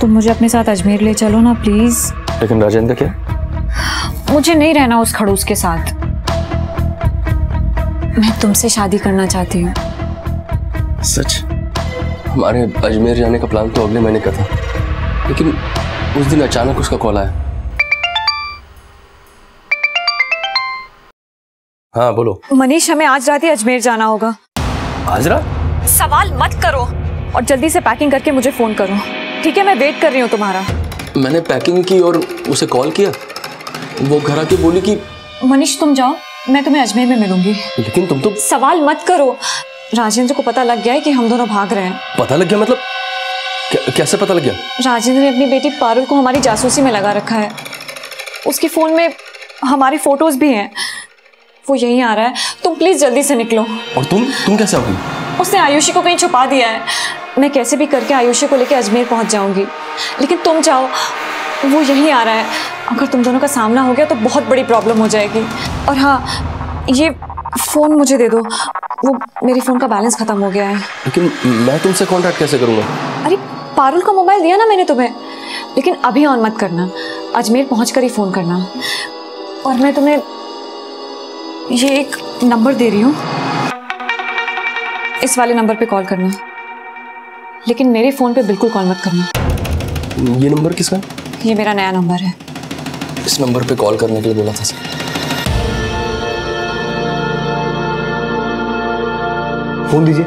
तुम मुझे अपने साथ अजमेर ले चलो ना प्लीज़। लेकिन राजेंद्र क्या मुझे नहीं रहना उस खड़ूस के साथ। मैं तुमसे शादी करना चाहती हूँ। सच? हमारे अजमेर जाने का प्लान तो अगले महीने का था। लेकिन उस दिन अचानक उसका कॉल आया। हाँ बोलो। मनीष हमें आज रात ही अजमेर जाना होगा। आज रात? सवाल मत करो और जल्दी से पैकिंग करके मुझे फ़ोन करो। ठीक है मैं वेट कर रही हूँ तुम्हारा। मैंने पैकिंग की और उसे कॉल किया? वो घर आके बोली कि मनीष तुम जाओ मैं तुम्हें अजमेर में मिलूँगी। लेकिन तुम तो सवाल मत करो। राजेंद्र को पता लग गया है कि हम दोनों भाग रहे हैं। पता लग गया मतलब? कैसे पता लग गया? राजेंद्र ने अपनी बेटी पारुल को हमारी जासूसी में लगा रखा है। उसके फ़ोन में हमारी फ़ोटोज़ भी हैं। वो यहीं आ रहा है। तुम प्लीज़ जल्दी से निकलो। और तुम तुम कैसे आओगी? उसने आयुषी को कहीं छुपा दिया है। मैं कैसे भी करके आयुषी को लेकर अजमेर पहुँच जाऊँगी। लेकिन तुम जाओ। वो यहीं आ रहा है। अगर तुम दोनों का सामना हो गया तो बहुत बड़ी प्रॉब्लम हो जाएगी। और हाँ ये फ़ोन मुझे दे दो। वो मेरे फ़ोन का बैलेंस ख़त्म हो गया है। लेकिन मैं तुमसे कांटेक्ट कैसे करूँगा? अरे पारुल का मोबाइल दिया ना मैंने तुम्हें। लेकिन अभी ऑन मत करना। अजमेर पहुँच कर ही फ़ोन करना। और मैं तुम्हें ये एक नंबर दे रही हूँ। इस वाले नंबर पे कॉल करना। लेकिन मेरे फ़ोन पे बिल्कुल कॉल मत करना। ये नंबर किसका? ये मेरा नया नंबर है। इस नंबर पे कॉल करने के लिए बोला था सर। फ़ोन दीजिए।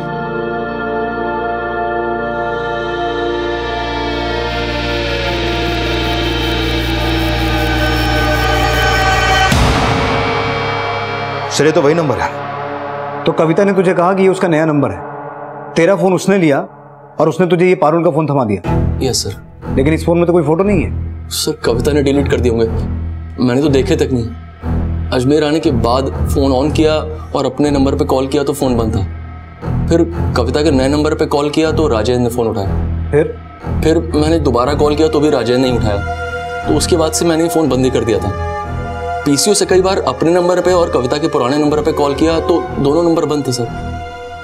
सर ये तो वही नंबर है। तो कविता ने तुझे कहा कि ये उसका नया नंबर है। तेरा फ़ोन उसने लिया और उसने तुझे ये पारुल का फ़ोन थमा दिया। यस सर लेकिन इस फ़ोन में तो कोई फ़ोटो नहीं है। सर कविता ने डिलीट कर दिए होंगे। मैंने तो देखे तक नहीं। अजमेर आने के बाद फ़ोन ऑन किया और अपने नंबर पे कॉल किया तो फ़ोन बंद था। फिर कविता के नए नंबर पे कॉल किया तो राजेंद्र ने फ़ोन उठाया। फिर? फिर मैंने दोबारा कॉल किया तो भी राजेंद्र नहीं उठाया। तो उसके बाद से मैंने फ़ोन बंद ही कर दिया था। पीसीओ से कई बार अपने नंबर पे और कविता के पुराने नंबर पे कॉल किया तो दोनों नंबर बंद थे सर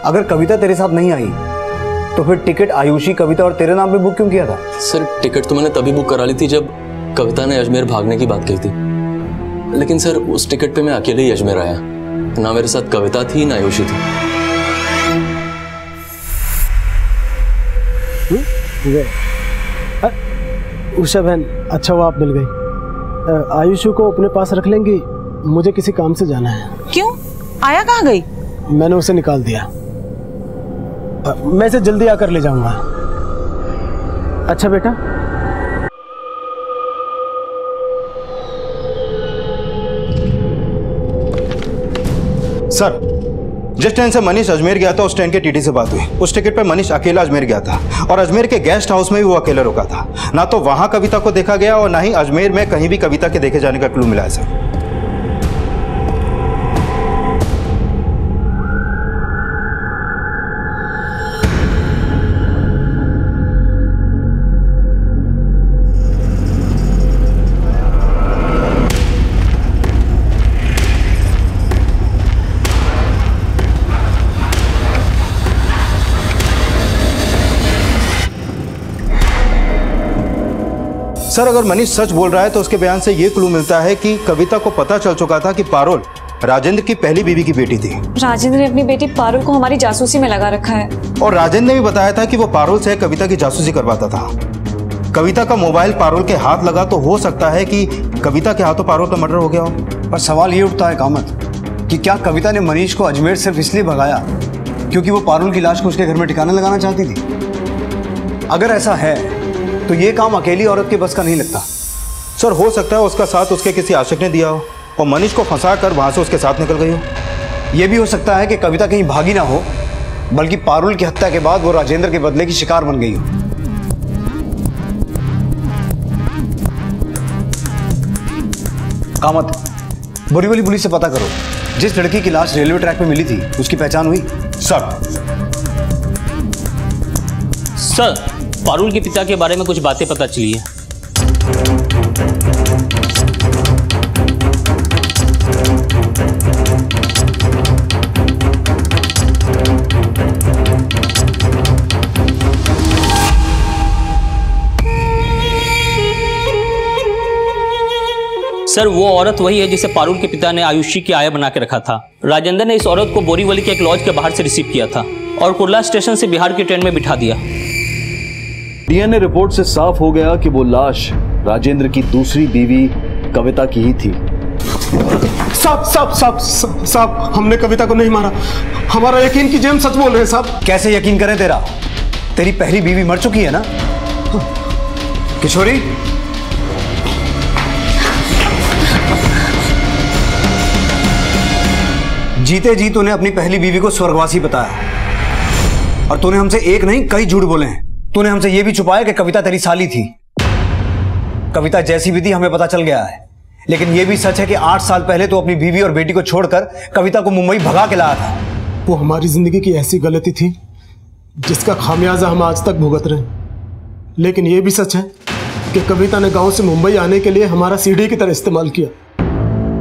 अगर कविता तेरे साथ नहीं आई तो फिर टिकट आयुषी कविता और तेरे नाम पे बुक क्यों किया था? सर टिकट तो मैंने तभी बुक करा ली थी जब कविता ने अजमेर भागने की बात कही थी। लेकिन सर उस टिकट पे मैं अकेले ही अजमेर आया। ना मेरे साथ कविता थी ना आयुषी थी। उषा बहन अच्छा हुआ आप मिल गई। आयुषी को अपने पास रख लेंगी मुझे किसी काम से जाना है। क्यों? आया कहाँ गई? मैंने उसे निकाल दिया। मैं इसे जल्दी आकर ले जाऊँगा। अच्छा बेटा। सर जिस ट्रेन से मनीष अजमेर गया था उस ट्रेन के टीटी से बात हुई। उस टिकट पर मनीष अकेला अजमेर गया था और अजमेर के गेस्ट हाउस में भी वो अकेला रुका था। ना तो वहाँ कविता को देखा गया और ना ही अजमेर में कहीं भी कविता के देखे जाने का क्लू मिला है सर। सर अगर मनीष सच बोल रहा है तो उसके बयान से ये क्लू मिलता है कि कविता को पता चल चुका था कि पारोल राजेंद्र की पहली बीवी की बेटी थी। राजेंद्र ने अपनी बेटी पारुल को हमारी जासूसी में लगा रखा है। और राजेंद्र ने भी बताया था कि वो पारोल से कविता की जासूसी करवाता था। कविता का मोबाइल पारोल के हाथ लगा तो हो सकता है कि कविता के हाथों पारोल का मर्डर हो गया हो। पर सवाल ये उठता है कामत कि क्या कविता ने मनीष को अजमेर सिर्फ़ इसलिए भगाया क्योंकि वो पारुल की लाश को उसके घर में ठिकाना लगाना चाहती थी? अगर ऐसा है तो ये काम अकेली औरत के बस का नहीं लगता। सर, हो सकता है उसका साथ उसके किसी आशिक ने दिया हो और मनीष को फंसा कर वहाँ से उसके साथ निकल गई हो। यह भी हो सकता है कि कविता कहीं भागी ना हो, बल्कि पारुल की हत्या के बाद वो राजेंद्र के बदले की शिकार बन गई हो। कामत, बोरीवली पुलिस से पता करो, जिस लड़की की लाश रेलवे ट्रैक पे मिली थी, उसकी पहचान हुई? सर। सर पारुल के पिता के बारे में कुछ बातें पता चली है। सर, वो औरत वही है जिसे पारुल के पिता ने आयुषी की आया बना के रखा था। राजेंद्र ने इस औरत को बोरीवली के एक लॉज के बाहर से रिसीव किया था और कुर्ला स्टेशन से बिहार की ट्रेन में बिठा दिया। डीएनए रिपोर्ट से साफ़ हो गया कि वो लाश राजेंद्र की दूसरी बीवी कविता की ही थी। साहब साहब साहब साहब हमने कविता को नहीं मारा। हमारा यकीन कीजिए हम सच बोल रहे हैं साहब। कैसे यकीन करें तेरा? तेरी पहली बीवी मर चुकी है ना? किशोरी? जीते जी तूने अपनी पहली बीवी को स्वर्गवासी बताया। और तूने हमसे एक नहीं कई झूठ बोले हैं। तूने हमसे यह भी छुपाया कि कविता तेरी साली थी। कविता जैसी भी थी, हमें पता चल गया है। लेकिन यह भी सच है कि आठ साल पहले तो अपनी बीवी और बेटी को छोड़कर कविता को मुंबई भगा के लाया था। वो हमारी ज़िंदगी की ऐसी गलती थी, जिसका खामियाजा हम आज तक भुगत रहे लेकिन यह भी सच है कि कविता ने गाँव से मुंबई आने के लिए हमारा सीढ़ी की तरह इस्तेमाल किया।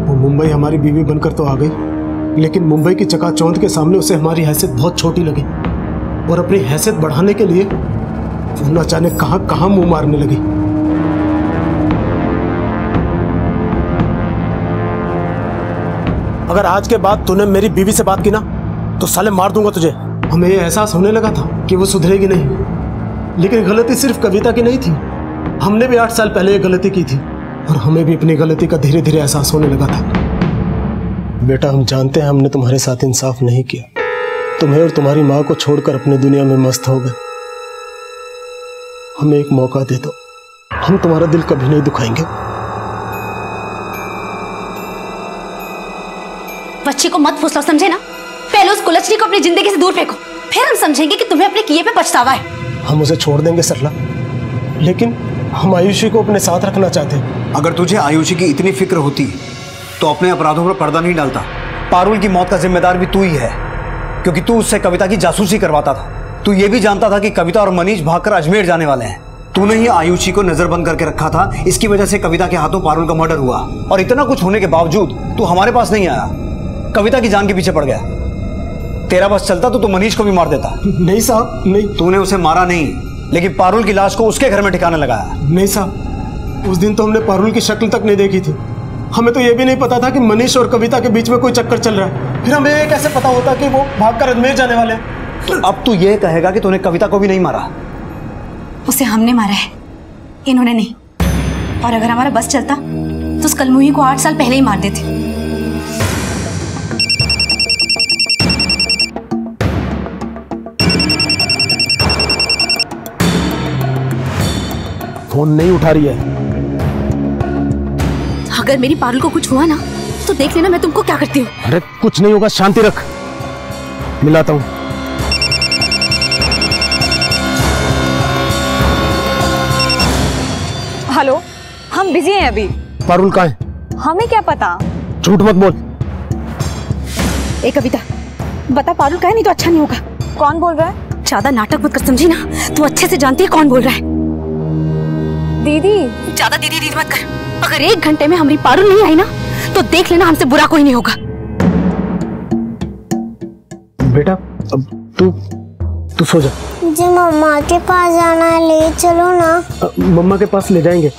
वो मुंबई हमारी बीवी बनकर तो आ गई, लेकिन मुंबई की चकाचौंध के सामने उसे हमारी हैसियत बहुत छोटी लगी। और अपनी हैसियत बढ़ाने के लिए न जाने कहाँ कहाँ मुँह मारने लगी? अगर आज के बाद तूने मेरी बीवी से बात की ना तो साले मार दूँगा तुझे। हमें ये एहसास होने लगा था कि वो सुधरेगी नहीं। लेकिन गलती सिर्फ़ कविता की नहीं थी। हमने भी आठ साल पहले ये गलती की थी और हमें भी अपनी गलती का धीरे धीरे एहसास होने लगा था। बेटा हम जानते हैं हमने तुम्हारे साथ इंसाफ नहीं किया। तुम्हें और तुम्हारी माँ को छोड़कर अपनी दुनिया में मस्त हो गए। हमें एक मौका दे दो। हम तुम्हारा दिल कभी नहीं दुखाएँगे। बच्चे को मत फुसलाओ समझे ना? पहले उस कुलचनी को अपनी ज़िंदगी से दूर फेंको। फिर हम समझेंगे कि तुम्हें अपने किए पे पछतावा है। हम उसे छोड़ देंगे सरला। लेकिन हम आयुषी को अपने साथ रखना चाहते हैं। अगर तुझे आयुषी की इतनी फ़िक्र होती तो अपने अपराधों पर पर्दा नहीं डालता। पारुल की मौत का जिम्मेदार भी तू ही है क्योंकि तू उससे कविता की जासूसी करवाता था। तू ये भी जानता था कि कविता और मनीष भागकर अजमेर जाने वाले हैं। तूने ही आयुषी को नजरबंद करके रखा था इसकी वजह से कविता के हाथों पारुल का मर्डर हुआ। और इतना कुछ होने के बावजूद तू हमारे पास नहीं आया। कविता की जान के पीछे पड़ गया। तेरा बस चलता तो तू मनीष को भी मार देता। नहीं साहब नहीं। तूने उसे मारा नहीं लेकिन पारुल की लाश को उसके घर में ठिकाने लगाया। नहीं साहब उस दिन तो हमने पारुल की शक्ल तक नहीं देखी थी। हमें तो ये भी नहीं पता था कि मनीष और कविता के बीच में कोई चक्कर चल रहा है। फिर हमें ये कैसे पता होता कि वो भागकर अजमेर जाने वाले तो अब तू ये कहेगा कि तूने कविता को भी नहीं मारा। उसे हमने मारा है। इन्होंने नहीं। और अगर हमारा बस चलता तो उस कलमुही को आठ साल पहले ही मार देते। फ़ोन नहीं उठा रही है। अगर मेरी पारुल को कुछ हुआ ना तो देख लेना मैं तुमको क्या करती हूँ। अरे कुछ नहीं होगा शांति रख। मिलाता हूँ। हम बिज़ी हैं अभी। पारुल कहाँ है? हमें क्या पता? झूठ मत बोल। ए कविता। बता पारुल कहे नहीं तो अच्छा नहीं होगा। कौन बोल रहा है? ज़्यादा नाटक मत कर समझी ना। तू अच्छे से जानती है कौन बोल रहा है। दीदी। ज़्यादा दीदी दीदी मत कर। अगर एक घंटे में हमारी पारुल नहीं आई ना तो देख लेना हमसे बुरा कोई नहीं होगा। बेटा अब तू तू सो जा। मुझे मम्मा के पास जाना है ले चलो ना। मम्मा के पास ले जाएँगे।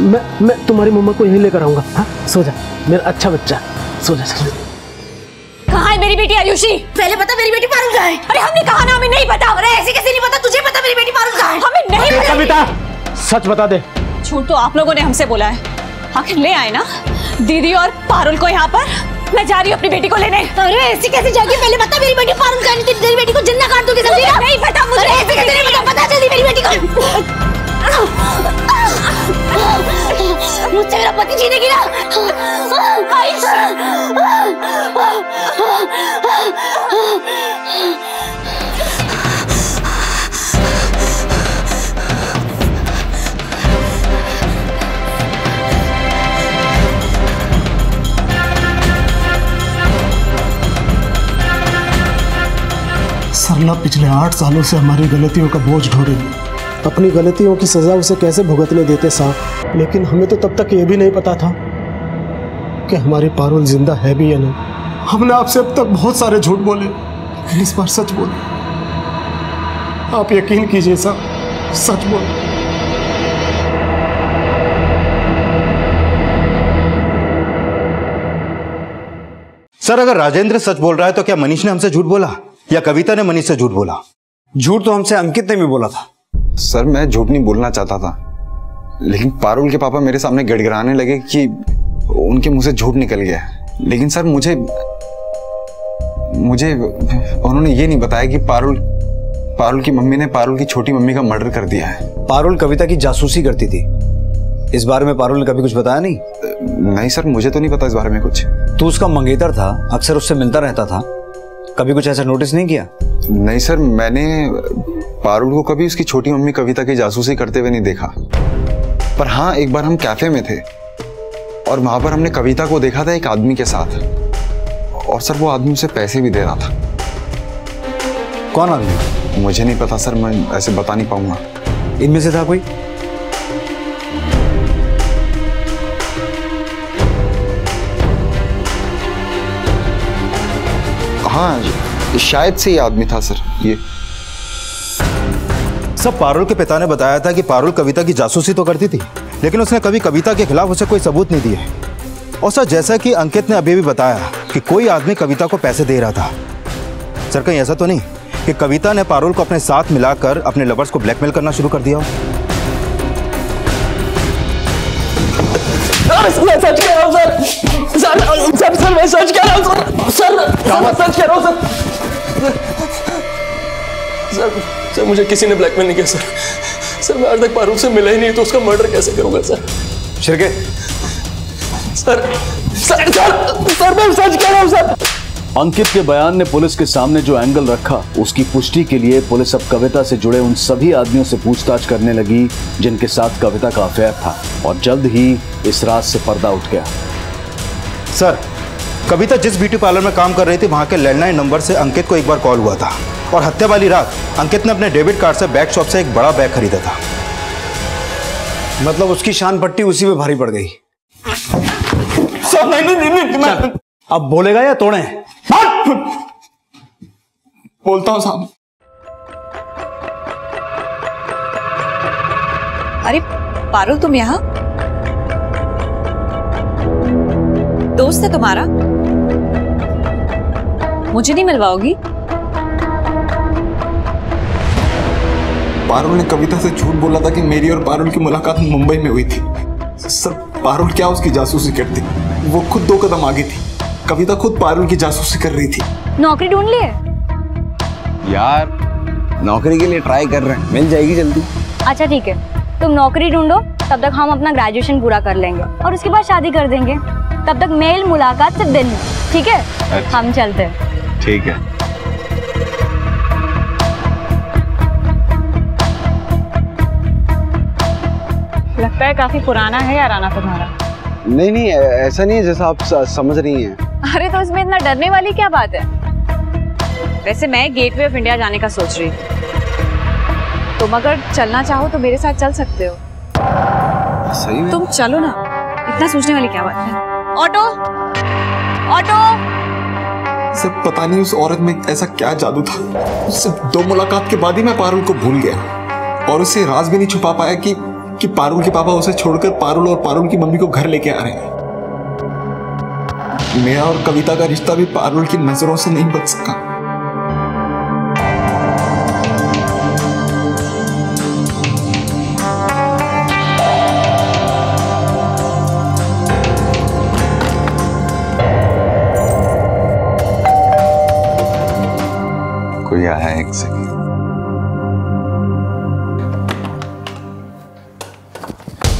मैं मैं तुम्हारी मम्मा को यहीं लेकर आऊँगा। हाँ? सो जा। मेरा अच्छा बच्चा सो जा सो जा। कहाँ है मेरी बेटी आयुषी? पहले पता मेरी बेटी पारुल कहाँ है? अरे हमने कहा ना हमें नहीं पता। अरे ऐसे कैसे नहीं पता तुझे पता मेरी बेटी पारुल कहाँ है? हमें नहीं पता। कविता सच बता दे। झूठ तो आप लोगों ने हमसे बोला है। आखिर ले आए ना। दीदी और पारुल को यहाँ पर। मैं जा रही हूँ अपनी बेटी को लेने। अरे ऐसी कैसे जाएगी? पहले बता मेरी बेटी फार्म करने की तेरी बेटी को ज़िंदा काट दूँगी समझी ना नहीं पता मुझे ऐसे कैसे नहीं पता? पता जल्दी मेरी बेटी को। मुझसे मेरा पति जीनेगी ना? सरला पिछले आठ सालों से हमारी गलतियों का बोझ ढो रही है। अपनी गलतियों की सजा उसे कैसे भुगतने देते साहब? लेकिन हमें तो तब तक ये भी नहीं पता था कि हमारी पारुल ज़िंदा है भी या नहीं। हमने आपसे अब तक बहुत सारे झूठ बोले इस बार सच बोले। आप यकीन कीजिए साहब, सच बोले। सर, अगर राजेंद्र सच बोल रहा है तो क्या मनीष ने हमसे झूठ बोला? या कविता ने मनीष से झूठ बोला? झूठ तो हमसे अंकित ने भी बोला था। सर मैं झूठ नहीं बोलना चाहता था। लेकिन पारुल के पापा मेरे सामने गड़गड़ाने लगे कि उनके मुँह से झूठ निकल गया। लेकिन सर मुझे मुझे उन्होंने ये नहीं बताया कि पारुल पारुल की मम्मी ने पारुल की छोटी मम्मी का मर्डर कर दिया है। पारुल कविता की जासूसी करती थी। इस बारे में पारुल ने कभी कुछ बताया नहीं? नहीं सर मुझे तो नहीं पता इस बारे में कुछ। तू उसका मंगेतर था अक्सर उससे मिलता रहता था। कभी कुछ ऐसा नोटिस नहीं किया? नहीं सर मैंने पारुल को कभी उसकी छोटी मम्मी कविता की जासूसी करते हुए नहीं देखा। पर हाँ एक बार हम कैफ़े में थे और वहाँ पर हमने कविता को देखा था एक आदमी के साथ। और सर वो आदमी उसे पैसे भी दे रहा था। कौन आदमी? मुझे नहीं पता सर मैं ऐसे बता नहीं पाऊँगा। इनमें से था कोई? हाँ शायद से ये आदमी था, सर, ये। सब पारुल के पिता ने बताया था कि पारुल कविता की जासूसी तो करती थी, लेकिन उसने कभी कविता के खिलाफ उसे कोई सबूत नहीं दिए। और सर, जैसा कि अंकित ने अभी भी बताया कि कोई आदमी कविता को पैसे दे रहा था। सर, कहीं ऐसा तो नहीं कि कविता ने पारुल को अपने साथ मिलाकर अपने लवर्स को ब्लैकमेल करना शुरू कर दिया हो? मैं सच कह रहा हूँ सर सर सर सर मैं सच कह रहा हूँ सर सर मैं सच कह रहा हूँ सर सर सर मुझे किसी ने ब्लैकमेल नहीं किया सर सर मैं आज तक पारुल से मिला ही नहीं तो उसका मर्डर कैसे करूँगा sir Shirke sir sir sir sir मैं सच कह रहा हूँ सर अंकित के बयान ने पुलिस के सामने जो एंगल रखा उसकी पुष्टि के लिए पुलिस अब कविता से जुड़े उन सभी आदमियों से पूछताछ करने लगी जिनके साथ कविता का अफेयर था। और जल्द ही इस राज से पर्दा उठ गया। सर कविता जिस ब्यूटी पार्लर में काम कर रही थी वहाँ के लैंडलाइन नंबर से अंकित को एक बार कॉल हुआ था। और हत्या वाली रात अंकित ने अपने डेबिट कार्ड से बैग शॉप से एक बड़ा बैग खरीदा था। मतलब उसकी शान पट्टी उसी में भारी पड़ गई। सर नहीं नहीं नहीं मैं अब बोलेगा या तोड़े? बोलता हूँ साहब अरे पारुल तुम यहाँ? दोस्त है तुम्हारा? मुझे नहीं मिलवाओगी? पारुल ने कविता से झूठ बोला था कि मेरी और पारुल की मुलाकात मुंबई में हुई थी। सर पारुल क्या उसकी जासूसी करती? वो खुद दो कदम आगे थी। कविता खुद पारुल की जासूसी कर रही थी। नौकरी ढूंढ लिए यार नौकरी के लिए ट्राई कर रहे हैं। मिल जाएगी जल्दी। अच्छा ठीक है। तुम नौकरी ढूंढो तब तक हम अपना ग्रेजुएशन पूरा कर लेंगे। और उसके बाद शादी कर देंगे। तब तक मेल मुलाकात सिर्फ़ दिल्ली ठीक है? अच्छा। हम चलते हैं। ठीक है। लगता है काफ़ी पुराना है याराना तुम्हारा? नहीं नहीं ऐसा नहीं है जैसा आप समझ रही हैं। अरे तो इसमें इतना डरने वाली क्या बात है? वैसे मैं गेटवे ऑफ़ इंडिया जाने का सोच रही थी तुम अगर चलना चाहो तो मेरे साथ चल सकते हो। सही में? तुम चलो ना। इतना सोचने वाली क्या बात है? ऑटो! ऑटो! सर पता नहीं उस औरत में ऐसा क्या जादू था। उससे दो मुलाकात के बाद ही मैं पारुल को भूल गया। और उसे राज भी नहीं छुपा पाया कि कि पारुल के पापा उसे छोड़कर पारुल और पारुल की मम्मी को घर लेके आ रहे हैं। मेरा और कविता का रिश्ता भी पारुल की नज़रों से नहीं बच सका कोई आया एक सेकंड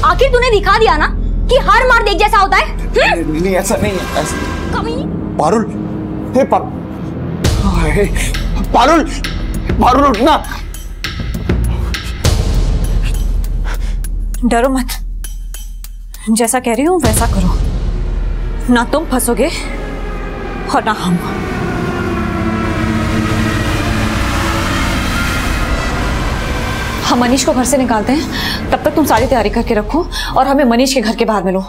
आखिर तूने दिखा दिया ना कि हर मार देख जैसा होता है? नहीं, नहीं ऐसा नहीं है। ऐसा कमीनी पारुल हे हाय, पारुल पारुल उठना। डरो मत। जैसा कह रही हूँ वैसा करो। ना तुम फंसोगे और ना हम। हम मनीष को घर से निकालते हैं। तब तक तुम सारी तैयारी करके रखो और हमें मनीष के घर के बाहर मिलो।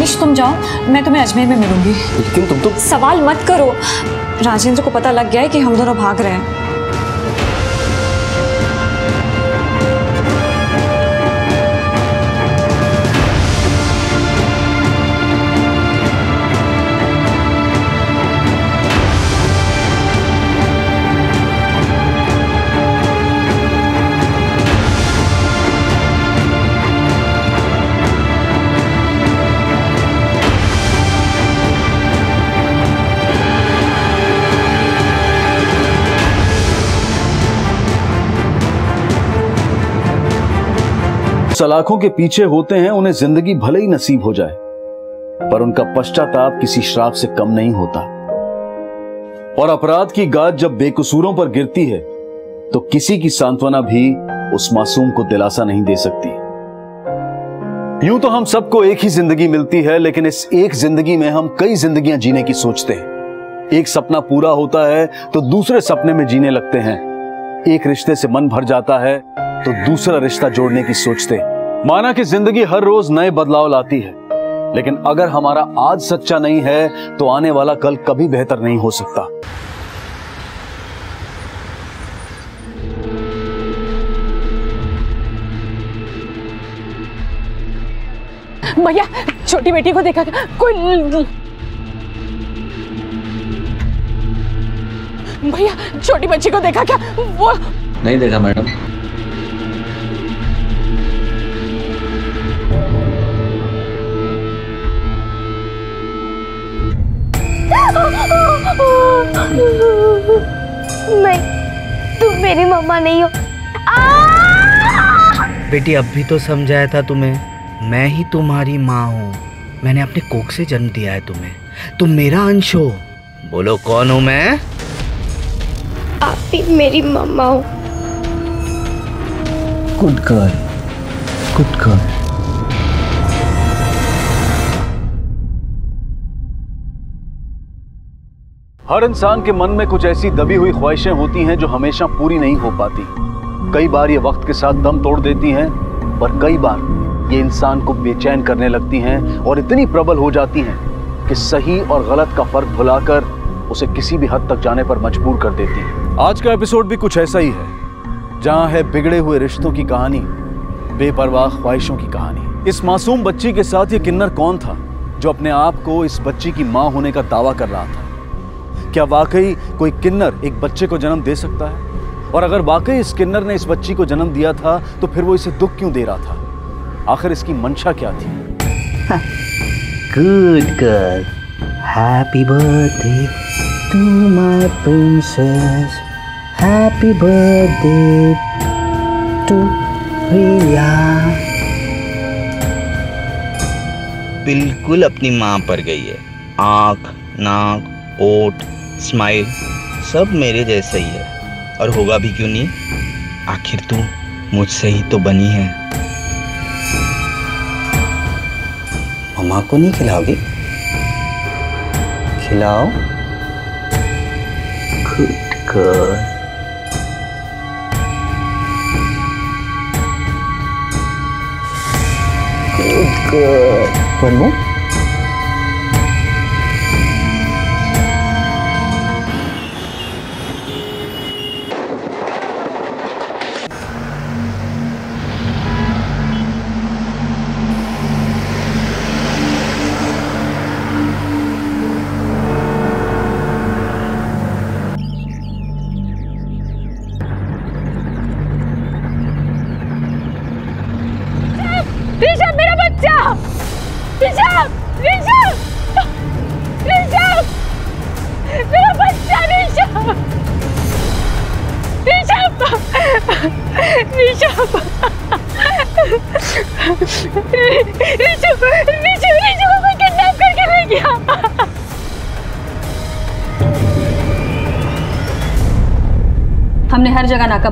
रिच तुम जाओ मैं तुम्हें अजमेर में मिलूँगी। लेकिन तुम तो सवाल मत करो। राजेंद्र को पता लग गया है कि हम दोनों भाग रहे हैं। सलाखों के पीछे होते हैं, उन्हें ज़िंदगी भले ही नसीब हो जाए, पर उनका पश्चाताप किसी श्राप से कम नहीं होता। और अपराध की गाज जब बेकसूरों पर गिरती है तो किसी की सांत्वना भी उस मासूम को दिलासा नहीं दे सकती। यूँ तो हम सबको एक ही ज़िंदगी मिलती है, लेकिन इस एक ज़िंदगी में हम कई जिंदगियाँ जीने की सोचते हैं। एक सपना पूरा होता है तो दूसरे सपने में जीने लगते हैं। एक रिश्ते से मन भर जाता है तो दूसरा रिश्ता जोड़ने की सोचते। हैं माना कि ज़िंदगी हर रोज नए बदलाव लाती है। लेकिन अगर हमारा आज सच्चा नहीं है तो आने वाला कल कभी बेहतर नहीं हो सकता। भैया छोटी बेटी को देखा क्या? कोई भैया छोटी बच्ची को देखा क्या? वो नहीं देखा मैडम। नहीं तुम मेरी मम्मा नहीं हो। बेटी अब भी तो समझाया था तुम्हें मैं ही तुम्हारी माँ हूँ। मैंने अपने कोख से जन्म दिया है तुम्हें। तुम मेरा अंश हो। बोलो कौन हूँ मैं? आप भी मेरी मम्मा हो। गुड गर्ल गुड गर्ल हर इंसान के मन में कुछ ऐसी दबी हुई ख्वाहिशें होती हैं जो हमेशा पूरी नहीं हो पाती। कई बार ये वक्त के साथ दम तोड़ देती हैं, पर कई बार ये इंसान को बेचैन करने लगती हैं और इतनी प्रबल हो जाती हैं कि सही और गलत का फ़र्क भुलाकर उसे किसी भी हद तक जाने पर मजबूर कर देती हैं। आज का एपिसोड भी कुछ ऐसा ही है, जहाँ है बिगड़े हुए रिश्तों की कहानी, बेपरवाह ख्वाहिशों की कहानी। इस मासूम बच्ची के साथ ये किन्नर कौन था, जो अपने आप को इस बच्ची की माँ होने का दावा कर रहा था? क्या वाकई कोई किन्नर एक बच्चे को जन्म दे सकता है? और अगर वाकई इस किन्नर ने इस बच्ची को जन्म दिया था तो फिर वो इसे दुख क्यों दे रहा था? आखिर इसकी मंशा क्या थी? Good girl happy birthday to my princess happy birthday to Priya बिल्कुल अपनी माँ पर गई है। आँख नाक ओठ स्माइल, सब मेरे जैसा ही है। और होगा भी क्यों नहीं? आखिर तू मुझसे ही तो बनी है। मम्मा को नहीं खिलाओगी? खिलाओ। Good girl good girl one more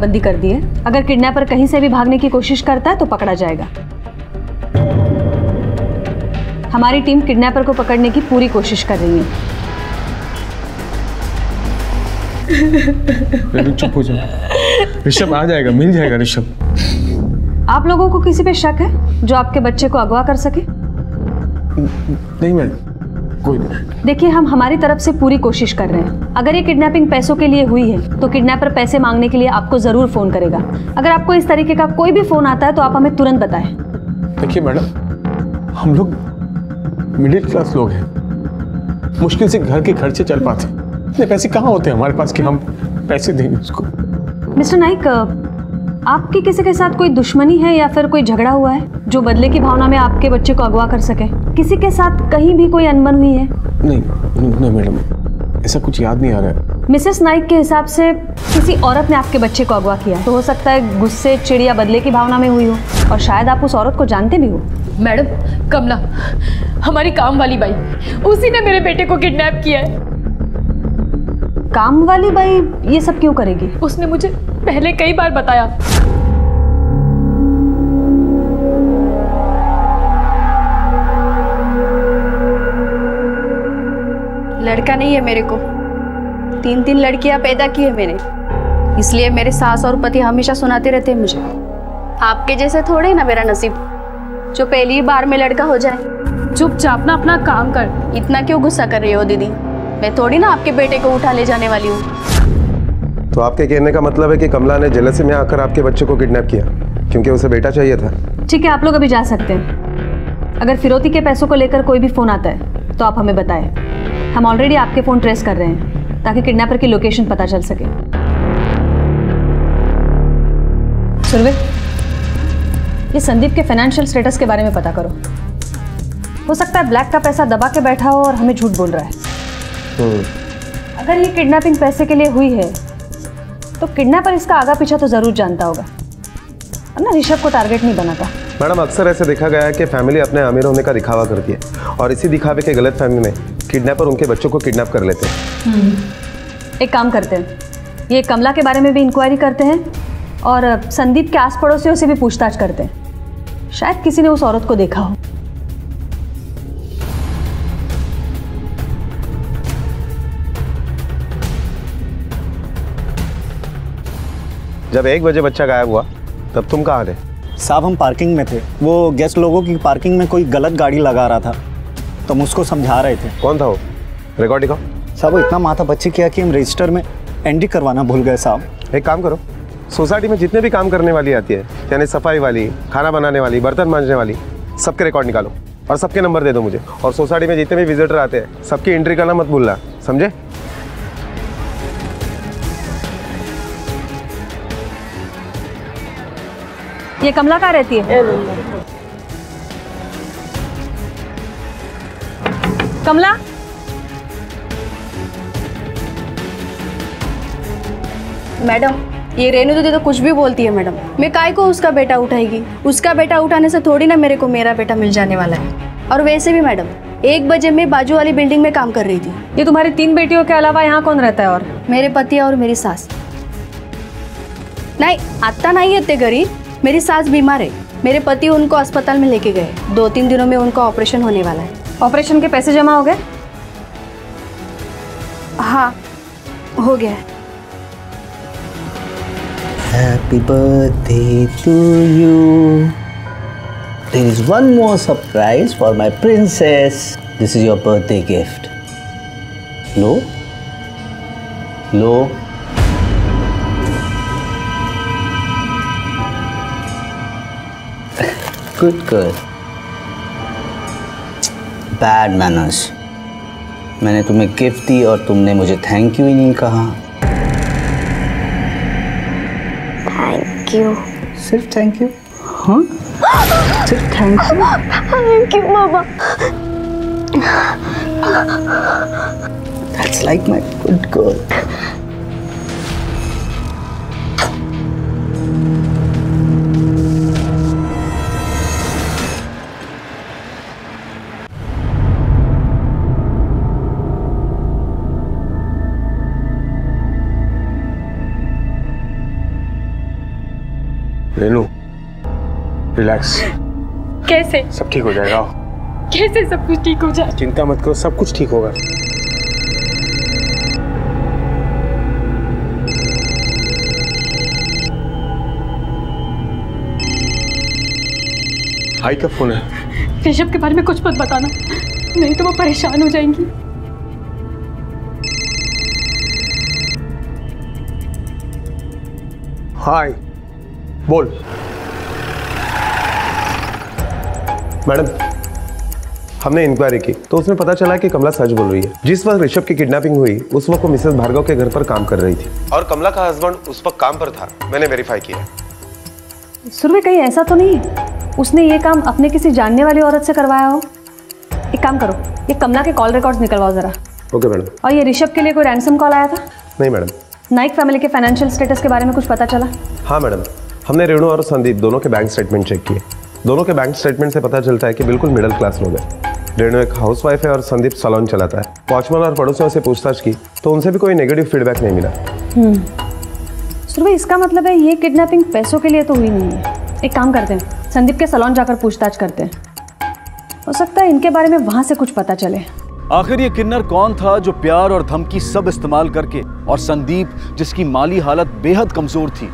नाकाबंदी कर दी है। अगर किडनैपर कहीं से भी भागने की कोशिश करता है तो पकड़ा जाएगा। हमारी टीम किडनैपर को पकड़ने की पूरी कोशिश कर रही है। चुप हो जाओ। ऋषभ आ जाएगा मिल जाएगा ऋषभ। आप लोगों को किसी पे शक है जो आपके बच्चे को अगवा कर सके? नहीं मैडम। कोई नहीं। देखिए हम हमारी तरफ़ से पूरी कोशिश कर रहे हैं। अगर ये किडनैपिंग पैसों के लिए हुई है तो किडनैपर पैसे मांगने के लिए आपको ज़रूर फ़ोन करेगा। अगर आपको इस तरीके का कोई भी फ़ोन आता है तो आप हमें तुरंत बताएँ। देखिए मैडम हम लोग मिडिल क्लास लोग हैं। मुश्किल से घर के खर्चे चल पाते। हैं। इतने पैसे कहाँ होते हैं हमारे पास कि हम पैसे देंगे उसको? मिस्टर नाइक आपकी किसी के साथ कोई दुश्मनी है या फिर कोई झगड़ा हुआ है जो बदले की भावना में आपके बच्चे को अगवा कर सके? किसी के साथ कहीं भी कोई अनबन हुई है? नहीं नहीं नहीं, मैडम ऐसा कुछ याद नहीं आ रहा है। मिसेस नाइक के हिसाब से किसी औरत ने आपके बच्चे को अगवा किया तो हो सकता है गुस्से चिड़िया बदले की भावना में हुई हो और शायद आप उस औरत को जानते भी हो। मैडम कमला हमारी काम वाली बाई उसी ने मेरे बेटे को किडनैप किया है। काम वाली बाई ये सब क्यों करेगी? उसने मुझे पहले कई बार बताया। लड़का नहीं है मेरे को। तीन तीन लड़कियाँ पैदा की है मैंने। इसलिए मेरे सास और पति हमेशा सुनाते रहते हैं मुझे। आपके जैसे थोड़े ना मेरा नसीब जो पहली बार में लड़का हो जाए। चुपचाप ना अपना काम कर। इतना क्यों गुस्सा कर रही हो दीदी? मैं थोड़ी ना आपके बेटे को उठा ले जाने वाली हूँ। तो आपके कहने का मतलब है कि कमला ने जेलसी में आकर आपके बच्चे को किडनैप किया क्योंकि उसे बेटा चाहिए था। ठीक है आप लोग अभी जा सकते हैं। अगर फिरौती के पैसों को लेकर कोई भी फ़ोन आता है तो आप हमें बताएँ। हम ऑलरेडी आपके फ़ोन ट्रेस कर रहे हैं ताकि किडनैपर की लोकेशन पता चल सके। सुरवे ये संदीप के फाइनेंशियल स्टेटस के बारे में पता करो। हो सकता है ब्लैक का पैसा दबा के बैठा हो और हमें झूठ बोल रहा है। अगर ये किडनैपिंग पैसे के लिए हुई है तो किडनैपर इसका आगा पीछा तो ज़रूर जानता होगा। ना ऋषभ को टारगेट नहीं बनाता। मैडम अक्सर ऐसे देखा गया है कि फैमिली अपने अमीर होने का दिखावा करती है और इसी दिखावे के गलत फहमी में किडनैपर उनके बच्चों को किडनैप कर लेते हैं। एक काम करते हैं। ये कमला के बारे में भी इंक्वायरी करते हैं और संदीप के आस पड़ोसियों से भी पूछताछ करते हैं। शायद किसी ने उस औरत को देखा हो। जब एक बजे बच्चा गायब हुआ तब तुम कहाँ थे? साहब हम पार्किंग में थे। वो गेस्ट लोगों की पार्किंग में कोई गलत गाड़ी लगा रहा था। तो हम उसको समझा रहे थे। कौन था वो? रिकॉर्ड दिखाओ साहब इतना माथा बच्चे किया कि हम रजिस्टर में एंट्री करवाना भूल गए साहब। एक काम करो। सोसाइटी में जितने भी काम करने वाली आती है यानी सफ़ाई वाली खाना बनाने वाली बर्तन मांजने वाली सबके रिकॉर्ड निकालो। और सबके नंबर दे दो मुझे। और सोसाइटी में जितने भी विजिटर आते हैं सबकी एंट्री करना मत भूलना समझे? ये कमला कहाँ रहती है? कमला? मैडम ये रेनू दीदी तो कुछ भी बोलती है मैडम। मैं काय को उसका बेटा उठाएगी? उसका बेटा उठाने से थोड़ी ना मेरे को मेरा बेटा मिल जाने वाला है। और वैसे भी मैडम एक बजे मैं बाजू वाली बिल्डिंग में काम कर रही थी। ये तुम्हारी तीन बेटियों के अलावा यहाँ कौन रहता है और? मेरे पति और मेरी सास। नहीं आता नहीं है ते घरी मेरी सास बीमार है। मेरे पति उनको अस्पताल में लेके गए। दो तीन दिनों में उनका ऑपरेशन होने वाला है। ऑपरेशन के पैसे जमा हो गए? हाँ हो गया happy birthday to you there is one more surprise for my princess this is your birthday gift low Good girl. Bad manners. मैंने तुम्हें गिफ्ट दी और तुमने मुझे थैंक यू ही नहीं कहा थैंक यू सिर्फ़ थैंक यू हाँ सिर्फ़ थैंक यू थैंक यू बाबा That's like my good girl. Renu relax कैसे? सब ठीक हो जाएगा। कैसे सब कुछ ठीक हो जाए? चिंता मत करो सब कुछ ठीक होगा। भाई का फ़ोन है? ऋषभ के बारे में कुछ मत बताना। नहीं तो वो परेशान हो जाएँगी। हाय बोल। मैडम हमने इंक्वायरी की तो उसमें पता चला कि कमला सच बोल रही है। जिस वक्त ऋषभ की किडनैपिंग हुई उस वक्त वो मिसेस भार्गव के घर पर काम कर रही थी। और कमला का हस्बैंड उस वक्त काम पर था मैंने वेरीफाई किया। सुरभि कहीं ऐसा तो नहीं? उसने ये काम अपने किसी जानने वाली औरत से करवाया हो? एक काम करो ये कमला के कॉल रिकॉर्ड निकलवाओ जरा। Okay madam. और ये ऋषभ के लिए कोई रैंसम कॉल आया था? नहीं मैडम। नाइक फैमिली के फाइनेंशियल स्टेटस के बारे में कुछ पता चला? हाँ मैडम। हमने रेणु और संदीप दोनों के बैंक स्टेटमेंट चेक किए। दोनों के बैंक स्टेटमेंट से पता चलता है कि बिल्कुल मिडिल क्लास लोग हैं। रेणु एक हाउसवाइफ है और संदीप सलोन चलाता है। वॉचमैन और पड़ोसियों से पूछताछ की तो उनसे भी कोई नेगेटिव फीडबैक नहीं मिला। हम्म। सुरभि इसका मतलब है ये किडनैपिंग पैसों के लिए तो हुई नहीं है। एक काम करते हैं संदीप के सलोन जाकर पूछताछ करते हैं। हो सकता है इनके बारे में वहाँ से कुछ पता चले। आखिर ये किन्नर कौन था जो प्यार और धमकी सब इस्तेमाल करके और संदीप जिसकी माली हालत बेहद कमज़ोर थी?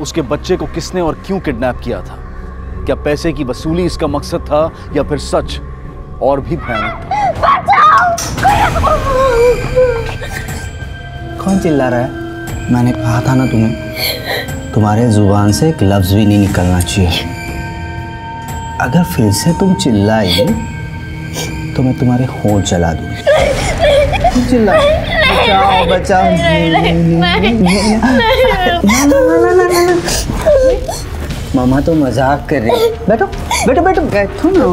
उसके बच्चे को किसने और क्यों किडनैप किया था? क्या पैसे की वसूली इसका मकसद था या फिर सच? और भी भयानक था। कौन चिल्ला रहा है? मैंने कहा था ना तुम्हें तुम्हारे ज़ुबान से एक लफ्ज भी नहीं निकलना चाहिए। अगर फिर से तुम चिल्लाई तो मैं तुम्हारे होंठ जला दूँगी। चिल्ला बचाओ बचाओ मामा तो मज़ाक कर रही है बैठो बैठो बैठो बैठो ना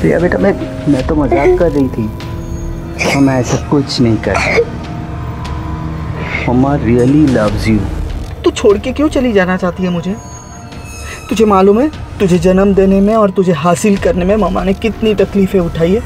प्रिया बेटा मैं मैं तो मज़ाक कर रही थी और मैं ऐसा कुछ नहीं कर मम्मा रियली लव्स यू तू छोड़ के क्यों चली जाना चाहती है मुझे? तुझे मालूम है? तुझे जन्म देने में और तुझे हासिल करने में मामा ने कितनी तकलीफें उठाई है?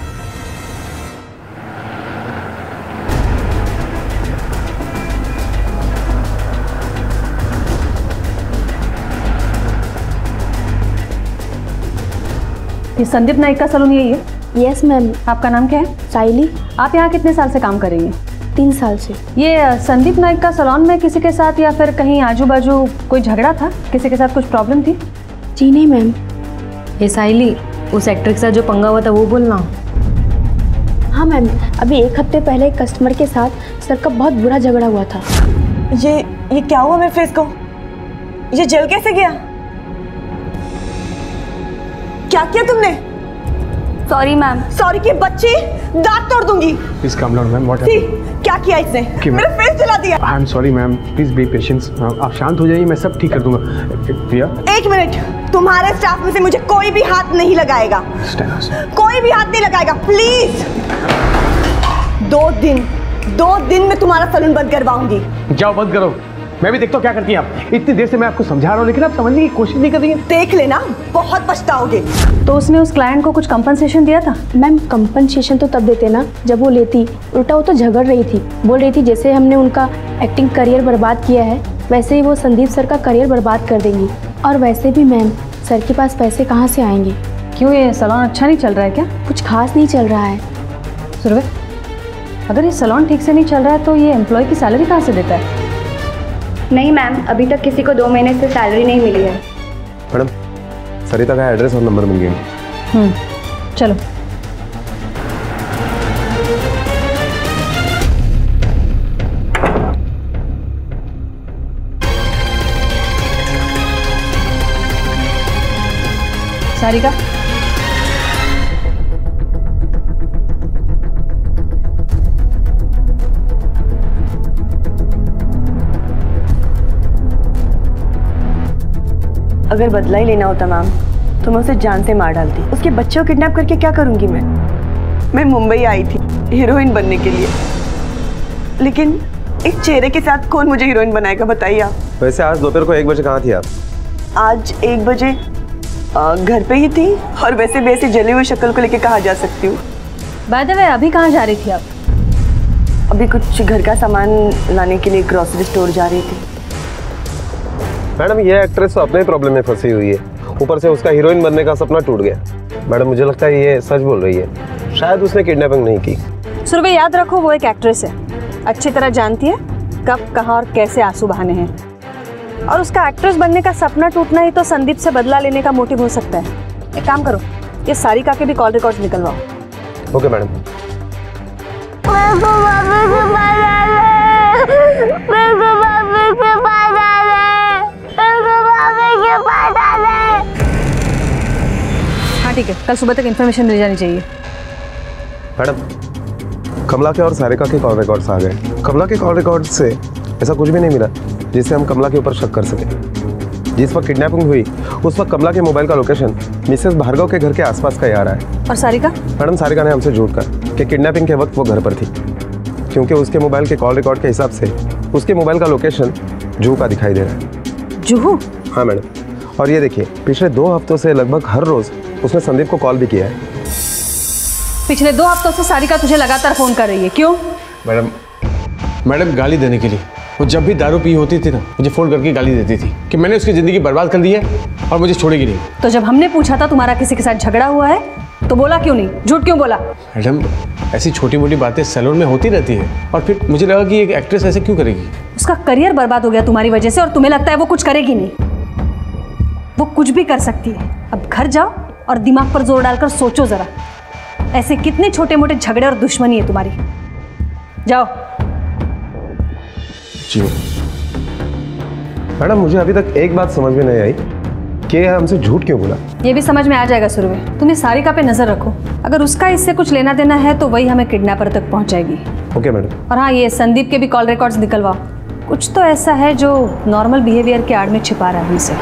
ये संदीप नाइक का सलून यही है? यस मैम आपका नाम क्या है? साइली आप यहाँ कितने साल से काम कर रही हैं? तीन साल से। ये संदीप नाइक का सलून में किसी के साथ या फिर कहीं आजू बाजू कोई झगड़ा था? किसी के साथ कुछ प्रॉब्लम थी? जी नहीं मैम ये साइली उस एक्टर के साथ जो पंगा हुआ था वो बोलना। हाँ मैम अभी एक हफ़्ते पहले एक कस्टमर के साथ सर का बहुत बुरा झगड़ा हुआ था। ये ये क्या हुआ मेरे फेस को? ये जल कैसे गया? क्या किया तुमने? सॉरी मैम सॉरी के बच्चे दांत तोड़ दूँगी। Please come down ma'am what क्या किया इसने? Okay, मेरा फेस जला दिया। I am sorry ma'am please be patience आप शांत हो जाइए मैं सब ठीक कर दूँगा। प्रिया? एक मिनट। तुम्हारे स्टाफ में से मुझे कोई भी हाथ नहीं लगाएगा। कोई भी हाथ नहीं लगाएगा प्लीज़ दो दिन दो दिन में तुम्हारा सलून बंद करवाऊँगी। जाओ बंद करो। मैं भी देखता हूँ क्या करती हैं आप। इतनी देर से मैं आपको समझा रहा हूँ लेकिन आप समझने की कोशिश नहीं कर रही हैं। देख लेना बहुत पछताओगे। तो उसने उस क्लाइंट को कुछ कंपनसेशन दिया था? मैम कंपनसेशन तो तब देते ना जब वो लेती। उल्टा वो तो झगड़ रही थी। बोल रही थी जैसे हमने उनका एक्टिंग करियर बर्बाद किया है वैसे ही वो संदीप सर का करियर बर्बाद कर देंगी। और वैसे भी मैम सर के पास पैसे कहाँ से आएँगे? क्यों ये सलोन अच्छा नहीं चल रहा है क्या? कुछ खास नहीं चल रहा है। सुरवे अगर ये सलोन ठीक से नहीं चल रहा है तो ये एम्प्लॉय की सैलरी कहाँ से देता है? नहीं मैम अभी तक किसी को दो महीने से सैलरी नहीं मिली है। मैडम सरिता का एड्रेस और नंबर मिल गया हम्म चलो। सारिका। अगर बदला ही लेना होता मैम तो मैं उसे जान से मार डालती। उसके बच्चे को किडनैप करके क्या करूँगी मैं? मैं मुंबई आई थी हीरोइन बनने के लिए। लेकिन इस चेहरे के साथ कौन मुझे हीरोइन बनाएगा बताइए आप? वैसे आज दोपहर को एक बजे कहाँ थी आप? आज एक बजे घर पे ही थी और वैसे भी ऐसी जली हुई शक्ल को लेके कहा जा सकती हूँ। बाय द वे अभी कहाँ जा रही थी आप? अभी कुछ घर का सामान लाने के लिए ग्रोसरी स्टोर जा रही थी। मैडम ये एक्ट्रेस तो अपने ही प्रॉब्लम में फंसी हुई है। ऊपर से उसका हीरोइन बनने का सपना टूट गया। मैडम मुझे लगता है ये सच बोल रही है। शायद उसने किडनैपिंग नहीं की। सुरभि याद रखो वो एक एक्ट्रेस है। अच्छी तरह जानती है कब कहाँ और कैसे आँसू बहाने हैं। और उसका एक्ट्रेस बनने का सपना टूटना ही तो संदीप से बदला लेने का मोटिव हो सकता है। एक काम करो ये सारिका के भी कॉल रिकॉर्ड्स निकलवाओ। ओके मैडम हाँ ठीक है कल सुबह तक इन्फॉर्मेशन मिल जानी चाहिए। मैडम कमला के और सारिका के कॉल रिकॉर्ड्स आ गए। कमला के कॉल रिकॉर्ड से ऐसा कुछ भी नहीं मिला। जिससे हम कमला के ऊपर शक कर सके। जिस वक्त किडनैपिंग हुई उस वक्त कमला के मोबाइल का लोकेशन मिसेस भार्गव के घर के आसपास का ही आ रहा है और सारिका? मैडम सारिका ने हमसे झूठ कहा कि किडनैपिंग के वक्त वो घर पर थी क्योंकि उसके मोबाइल के कॉल रिकॉर्ड के हिसाब से उसके मोबाइल का लोकेशन जूहू का दिखाई दे रहा है। जूहू? हाँ मैडम। और ये देखिए पिछले दो हफ्तों से लगभग हर रोज उसने संदीप को कॉल भी किया है। पिछले दो हफ्तों से सारिका तुझे लगातार फ़ोन कर रही है क्यों? मैडम मैडम गाली देने के लिए। वो जब भी दारू पी होती थी ना मुझे फ़ोन करके गाली देती थी कि मैंने उसकी ज़िंदगी बर्बाद कर दी है और मुझे छोड़ेगी नहीं। तो जब हमने पूछा था तुम्हारा किसी के साथ झगड़ा हुआ है तो बोला क्यों नहीं? झूठ क्यों बोला? मैडम ऐसी छोटी मोटी बातें सैलून में होती रहती है और फिर मुझे लगा कि एक एक्ट्रेस ऐसे क्यों करेगी? उसका करियर बर्बाद हो गया तुम्हारी वजह से और तुम्हें लगता है वो कुछ करेगी नहीं। वो कुछ भी कर सकती है। अब घर जाओ और दिमाग पर ज़ोर डालकर सोचो जरा। ऐसे कितने छोटे मोटे झगड़े और दुश्मनी है तुम्हारी। जाओ। जी। मैडम मुझे अभी तक एक बात समझ में नहीं आई। कि हमसे झूठ क्यों बोला? ये भी समझ में आ जाएगा शुरू में। तुम्हें सारिका पे नज़र रखो। अगर उसका इससे कुछ लेना देना है तो वही हमें किडनैपर तक पहुंचाएगी। Okay madam. और हाँ ये संदीप के भी कॉल रिकॉर्ड्स निकलवाओ। कुछ तो ऐसा है जो नॉर्मल बिहेवियर के आड़ में छिपा रहा है हमसे।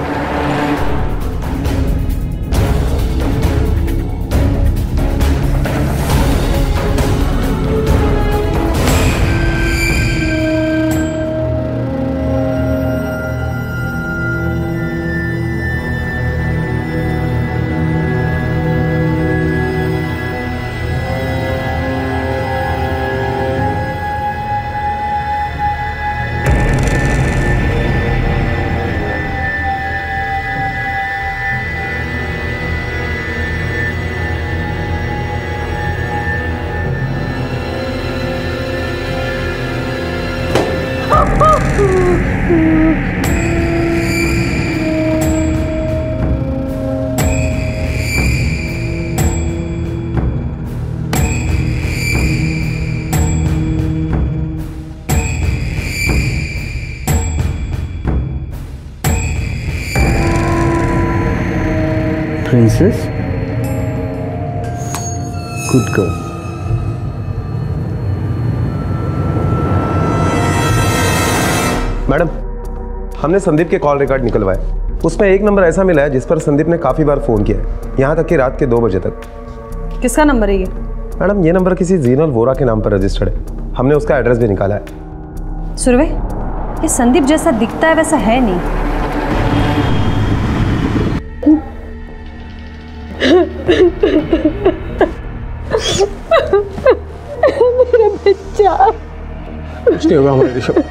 हमने संदीप के कॉल रिकॉर्ड निकलवाए। उसमें एक नंबर ऐसा मिला है जिस पर संदीप ने काफ़ी बार फ़ोन किया है। यहाँ तक कि रात के दो बजे तक। किसका नंबर है ये? मैडम ये नंबर किसी जीनल वोरा के नाम पर रजिस्टर्ड है। हमने उसका एड्रेस भी निकाला है। सुरवे ये संदीप जैसा दिखता है वैसा है नहीं। मेरा बच्चा। कुछ नहीं होगा हमारे ऋषभ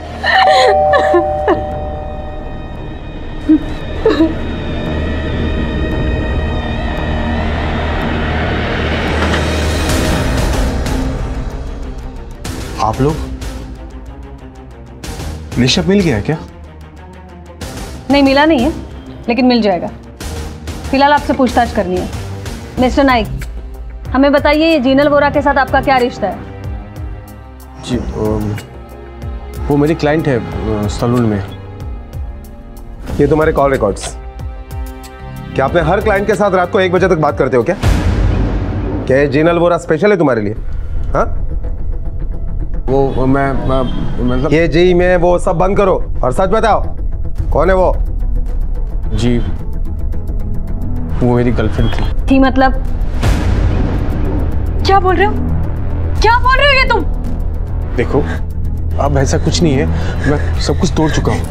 आप लोग? ऋषभ मिल गया क्या? नहीं मिला नहीं है लेकिन मिल जाएगा। फ़िलहाल आपसे पूछताछ करनी है। मिस्टर नाइक हमें बताइए ये जीनल वोरा के साथ आपका क्या रिश्ता है? जी वो मेरी क्लाइंट है सलून में। ये तुम्हारे कॉल रिकॉर्ड्स क्या आपने हर क्लाइंट के साथ रात को एक बजे तक बात करते हो क्या? क्या ये जीनल वोरा स्पेशल है तुम्हारे लिए? हाँ? वो वो मैं, मैं मतलब ये जी में वो सब बंद करो। और सच बताओ कौन है वो? जी। वो मेरी गर्लफ्रेंड थी। थी मतलब? क्या बोल रहे हो? क्या बोल रहे हो ये तुम? देखो अब ऐसा कुछ नहीं है। मैं सब कुछ तोड़ चुका हूँ।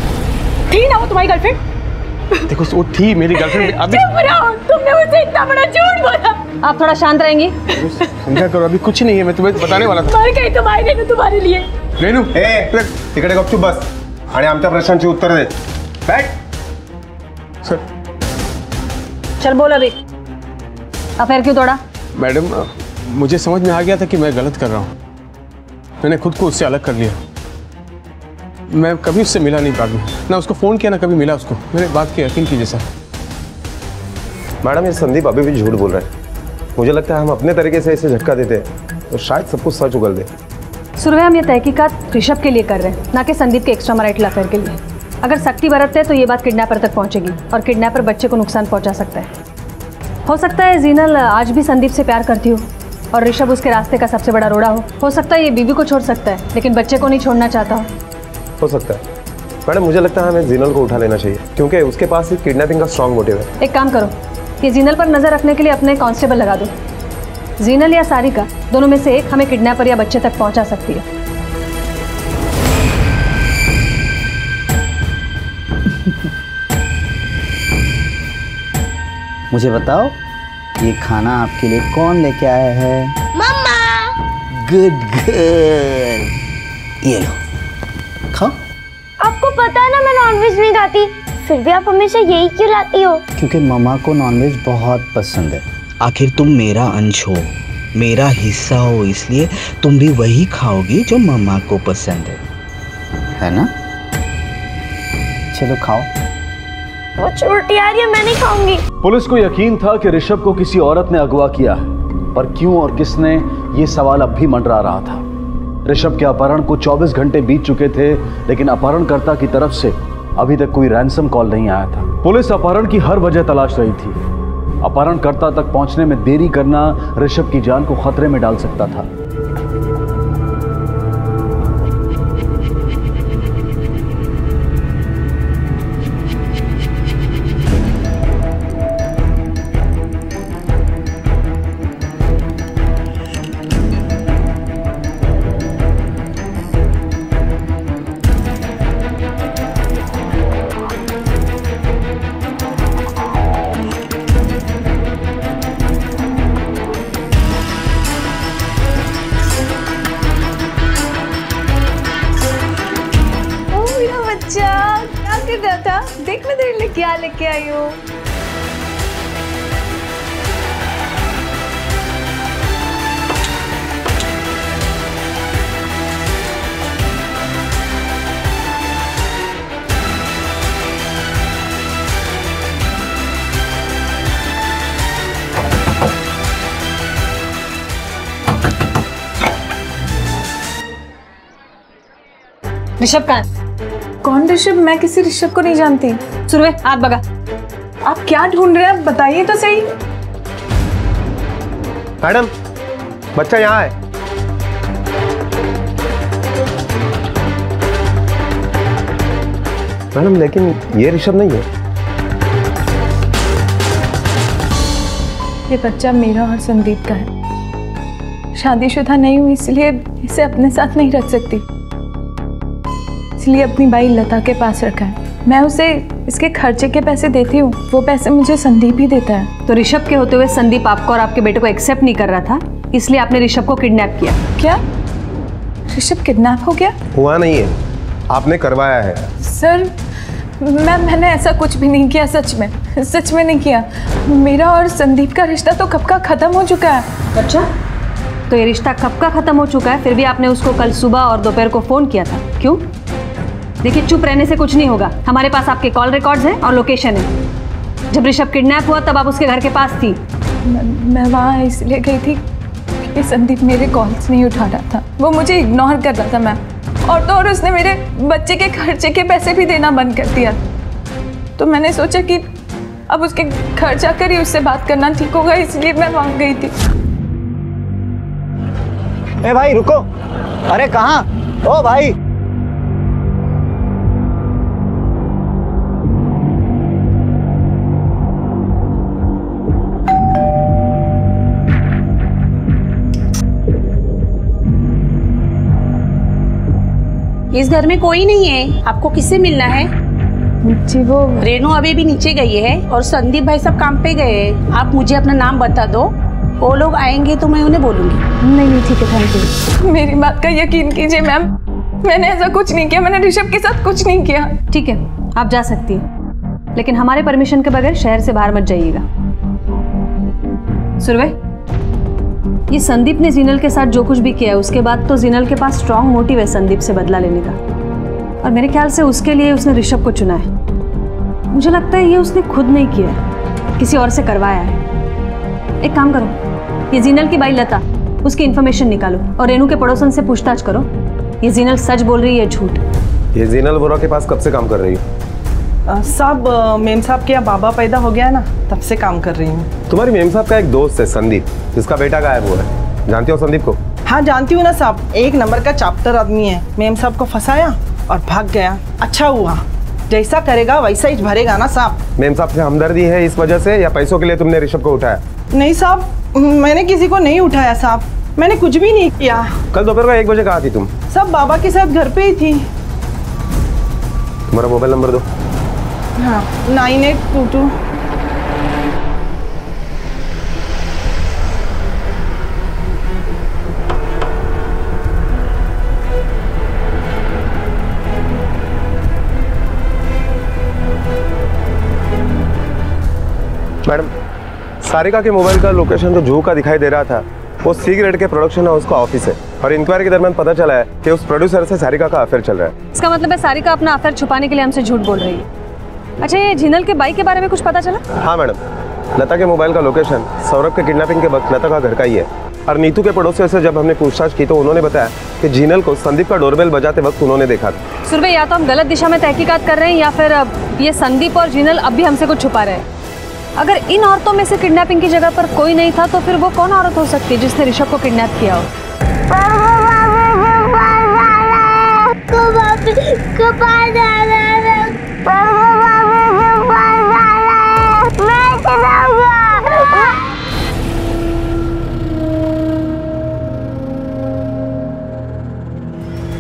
थी ना वो तुम्हारी गर्लफ्रेंड देखो वो थी मेरी गर्लफ्रेंड अभी चुप रहो तुमने मुझसे इतना बड़ा झूठ बोला। आप थोड़ा शांत रहेंगी। समझा करो अभी कुछ नहीं है मैं तुम्हें बताने वाला था। मर गई तुम्हारी रेनू तुम्हारे लिए। रेनू ए तिकडे गपचूप बस। आणि आमच्या प्रश्नांची उत्तर दे। बैठ। सर। चल बोल अभी। अफेयर क्यों तोड़ा? मैडम मुझे समझ में आ गया था कि मैं गलत कर रहा हूँ। मैंने खुद को उससे अलग कर लिया। मैं कभी उससे मिला नहीं पागल ना उसको फ़ोन किया ना कभी मिला उसको। मेरे बात की यकीन कीजिए सर। मैडम ये संदीप अभी भी झूठ बोल रहा है। मुझे लगता है हम अपने तरीके से इसे झटका देते हैं तो शायद सब कुछ सच उगल दे। सुरभि हम ये तहकीकात ऋषभ के लिए कर रहे हैं ना कि संदीप के एक्स्ट्रा मराइट लाकर के लिए। अगर सख्ती बरतते हैं तो ये बात किडनैपर तक पहुंचेगी और किडनैपर बच्चे को नुकसान पहुँचा सकता है। हो सकता है जीनल आज भी संदीप से प्यार करती हो और ऋषभ उसके रास्ते का सबसे बड़ा रोड़ा हो। हो सकता है ये बीवी को छोड़ सकता है लेकिन बच्चे को नहीं छोड़ना चाहता। हो हो सकता है। मैडम मुझे लगता है हमें जीनल को उठा लेना चाहिए क्योंकि उसके पास एक किडनैपिंग का स्ट्रॉन्ग मोटिव है। एक काम करो कि जीनल पर नज़र रखने के लिए अपने कांस्टेबल लगा दो। जीनल या सारिका दोनों में से एक हमें किडनैपर या बच्चे तक पहुँचा सकती है। मुझे बताओ ये खाना आपके लिए कौन लेके आया है? मम्मा! गुड गर्ल ये लो। आपको पता है ना मैं नॉनवेज नहीं खाती। फिर भी आप हमेशा यही क्यों लाती हो? क्योंकि मम्मा को नॉनवेज बहुत पसंद है। आखिर तुम मेरा अंश हो। मेरा हिस्सा हो इसलिए तुम भी वही खाओगी जो मम्मा को पसंद है। है ना? चलो खाओ। वो छोटी आ रही है मैं नहीं खाऊँगी। पुलिस को यकीन था कि ऋषभ को किसी औरत ने अगवा किया है पर क्यों और किसने ये सवाल अब भी मंडरा रहा था। ऋषभ के अपहरण को 24 घंटे बीत चुके थे, लेकिन अपहरणकर्ता की तरफ़ से अभी तक कोई रैंसम कॉल नहीं आया था। पुलिस अपहरण की हर वजह तलाश रही थी। अपहरणकर्ता तक पहुँचने में देरी करना ऋषभ की जान को खतरे में डाल सकता था। ऋषभ कहाँ है? कौन ऋषभ? मैं किसी ऋषभ को नहीं जानती। सुरभि हाथ भगा आप क्या ढूंढ रहे हैं? बताइए तो सही। मैडम बच्चा यहाँ है। मैडम लेकिन ये ऋषभ नहीं है। ये बच्चा मेरा और संदीप का है। शादीशुदा नहीं हुई इसलिए इसे अपने साथ नहीं रख सकती। इसलिए अपनी बाई लता के पास रखा है। मैं उसे इसके खर्चे के पैसे देती हूँ। वो पैसे मुझे संदीप ही देता है। तो ऋषभ के होते हुए संदीप आपको और आपके बेटे को एक्सेप्ट नहीं कर रहा था? इसलिए आपने ऋषभ को किडनैप किया। क्या? ऋषभ किडनैप हो गया? हुआ नहीं है। आपने करवाया है। सर मैं मैंने ऐसा कुछ भी नहीं किया सच में। सच में नहीं किया। मेरा और संदीप का रिश्ता तो कब का खत्म हो चुका है। अच्छा तो ये रिश्ता कब का खत्म हो चुका है? फिर भी आपने उसको कल सुबह और दोपहर को फ़ोन किया था। क्यों? देखिए चुप रहने से कुछ नहीं होगा। हमारे पास आपके कॉल रिकॉर्ड्स हैं और लोकेशन है। जब ऋषभ किडनैप हुआ तब आप उसके घर के पास थी। मैं, मैं वहाँ इसलिए गई थी कि संदीप मेरे कॉल्स नहीं उठा रहा था। वो मुझे इग्नोर कर रहा था मैम और तो और उसने मेरे बच्चे के खर्चे के पैसे भी देना बंद कर दिया। तो मैंने सोचा कि अब उसके घर जाकर ही उससे बात करना ठीक होगा इसलिए मैं वहाँ गई थी। ए भाई रुको। अरे कहाँ? ओ भाई इस घर में कोई नहीं है। आपको किससे मिलना है? जी वो रेनू अभी भी नीचे गई है और संदीप भाई सब काम पे गए हैं। आप मुझे अपना नाम बता दो। वो लोग आएँगे तो मैं उन्हें बोलूँगी। नहीं नहीं ठीक है थैंक यू मेरी बात का यकीन कीजिए मैम मैंने ऐसा कुछ नहीं किया मैंने ऋषभ के साथ कुछ नहीं किया। ठीक है आप जा सकती हैं। लेकिन हमारे परमिशन के बगैर शहर से बाहर मत जाइएगा। सुरवे ये संदीप ने जीनल के साथ जो कुछ भी किया है, उसके बाद तो जीनल के पास स्ट्रांग मोटिव है संदीप से बदला लेने का। और मेरे ख्याल से उसके लिए उसने ऋषभ को चुना है। मुझे लगता है ये उसने खुद नहीं किया है, किसी और से करवाया है। एक काम करो, ये जीनल की बाई लता, उसकी इन्फॉर्मेशन निकालो और रेनू के पड़ोसन से पूछताछ करो। ये जीनल सच बोल रही है झूठ? ये जीनल बोरा के पास कब से काम कर रही हो? साहब मेम साहब के यहाँ बाबा पैदा हो गया है ना तब से काम कर रही हूँ। तुम्हारी मेम साहब का एक दोस्त है संदीप जिसका बेटा गायब हुआ है। जानती हो संदीप को? हाँ जानती हूँ ना साहब। एक नंबर का चाप्टर आदमी है। मेम साहब को फंसाया और भाग गया। अच्छा हुआ। जैसा करेगा वैसा ही भरेगा ना साहब। मेम साहब से हमदर्दी है इस वजह से या पैसों के लिए तुमने ऋषभ को उठाया? नहीं साहब मैंने किसी को नहीं उठाया साहब। मैंने कुछ भी नहीं किया। कल दोपहर को एक बजे कहा थी तुम? सब बाबा के साथ घर पे ही थी। तुम्हारा मोबाइल नंबर दो। हाँ nine eight two two madam Sarika के मोबाइल का लोकेशन जो जू का दिखाई दे रहा था वो सी ग्रेड के प्रोडक्शन हाउस का ऑफ़िस है। और इंक्वायरी के दरमियान पता चला है कि उस प्रोड्यूसर से सारिका का अफेयर चल रहा है। इसका मतलब है सारिका अपना अफेयर छुपाने के लिए हमसे झूठ बोल रही है। अच्छा ये झीनल के बाई के बारे में कुछ पता चला हाँ मैडम लता के मोबाइल का लोकेशन सौरभ के किडनैपिंग के वक्त लता का घर का ही है और नीतू के पड़ोसियों से जब हमने पूछताछ की तो उन्होंने बताया कि जीनल को संदीप का डोरबेल बजाते वक्त उन्होंने देखा था सुरभि या तो हम गलत दिशा में तहकीकात कर रहे हैं या फिर ये संदीप और जीनल अब भी हमसे कुछ छुपा रहे हैं अगर इन औरतों में से किडनैपिंग की जगह पर कोई नहीं था तो फिर वो कौन औरत हो सकती है जिसने ऋषभ को किडनैप किया हो को भाभी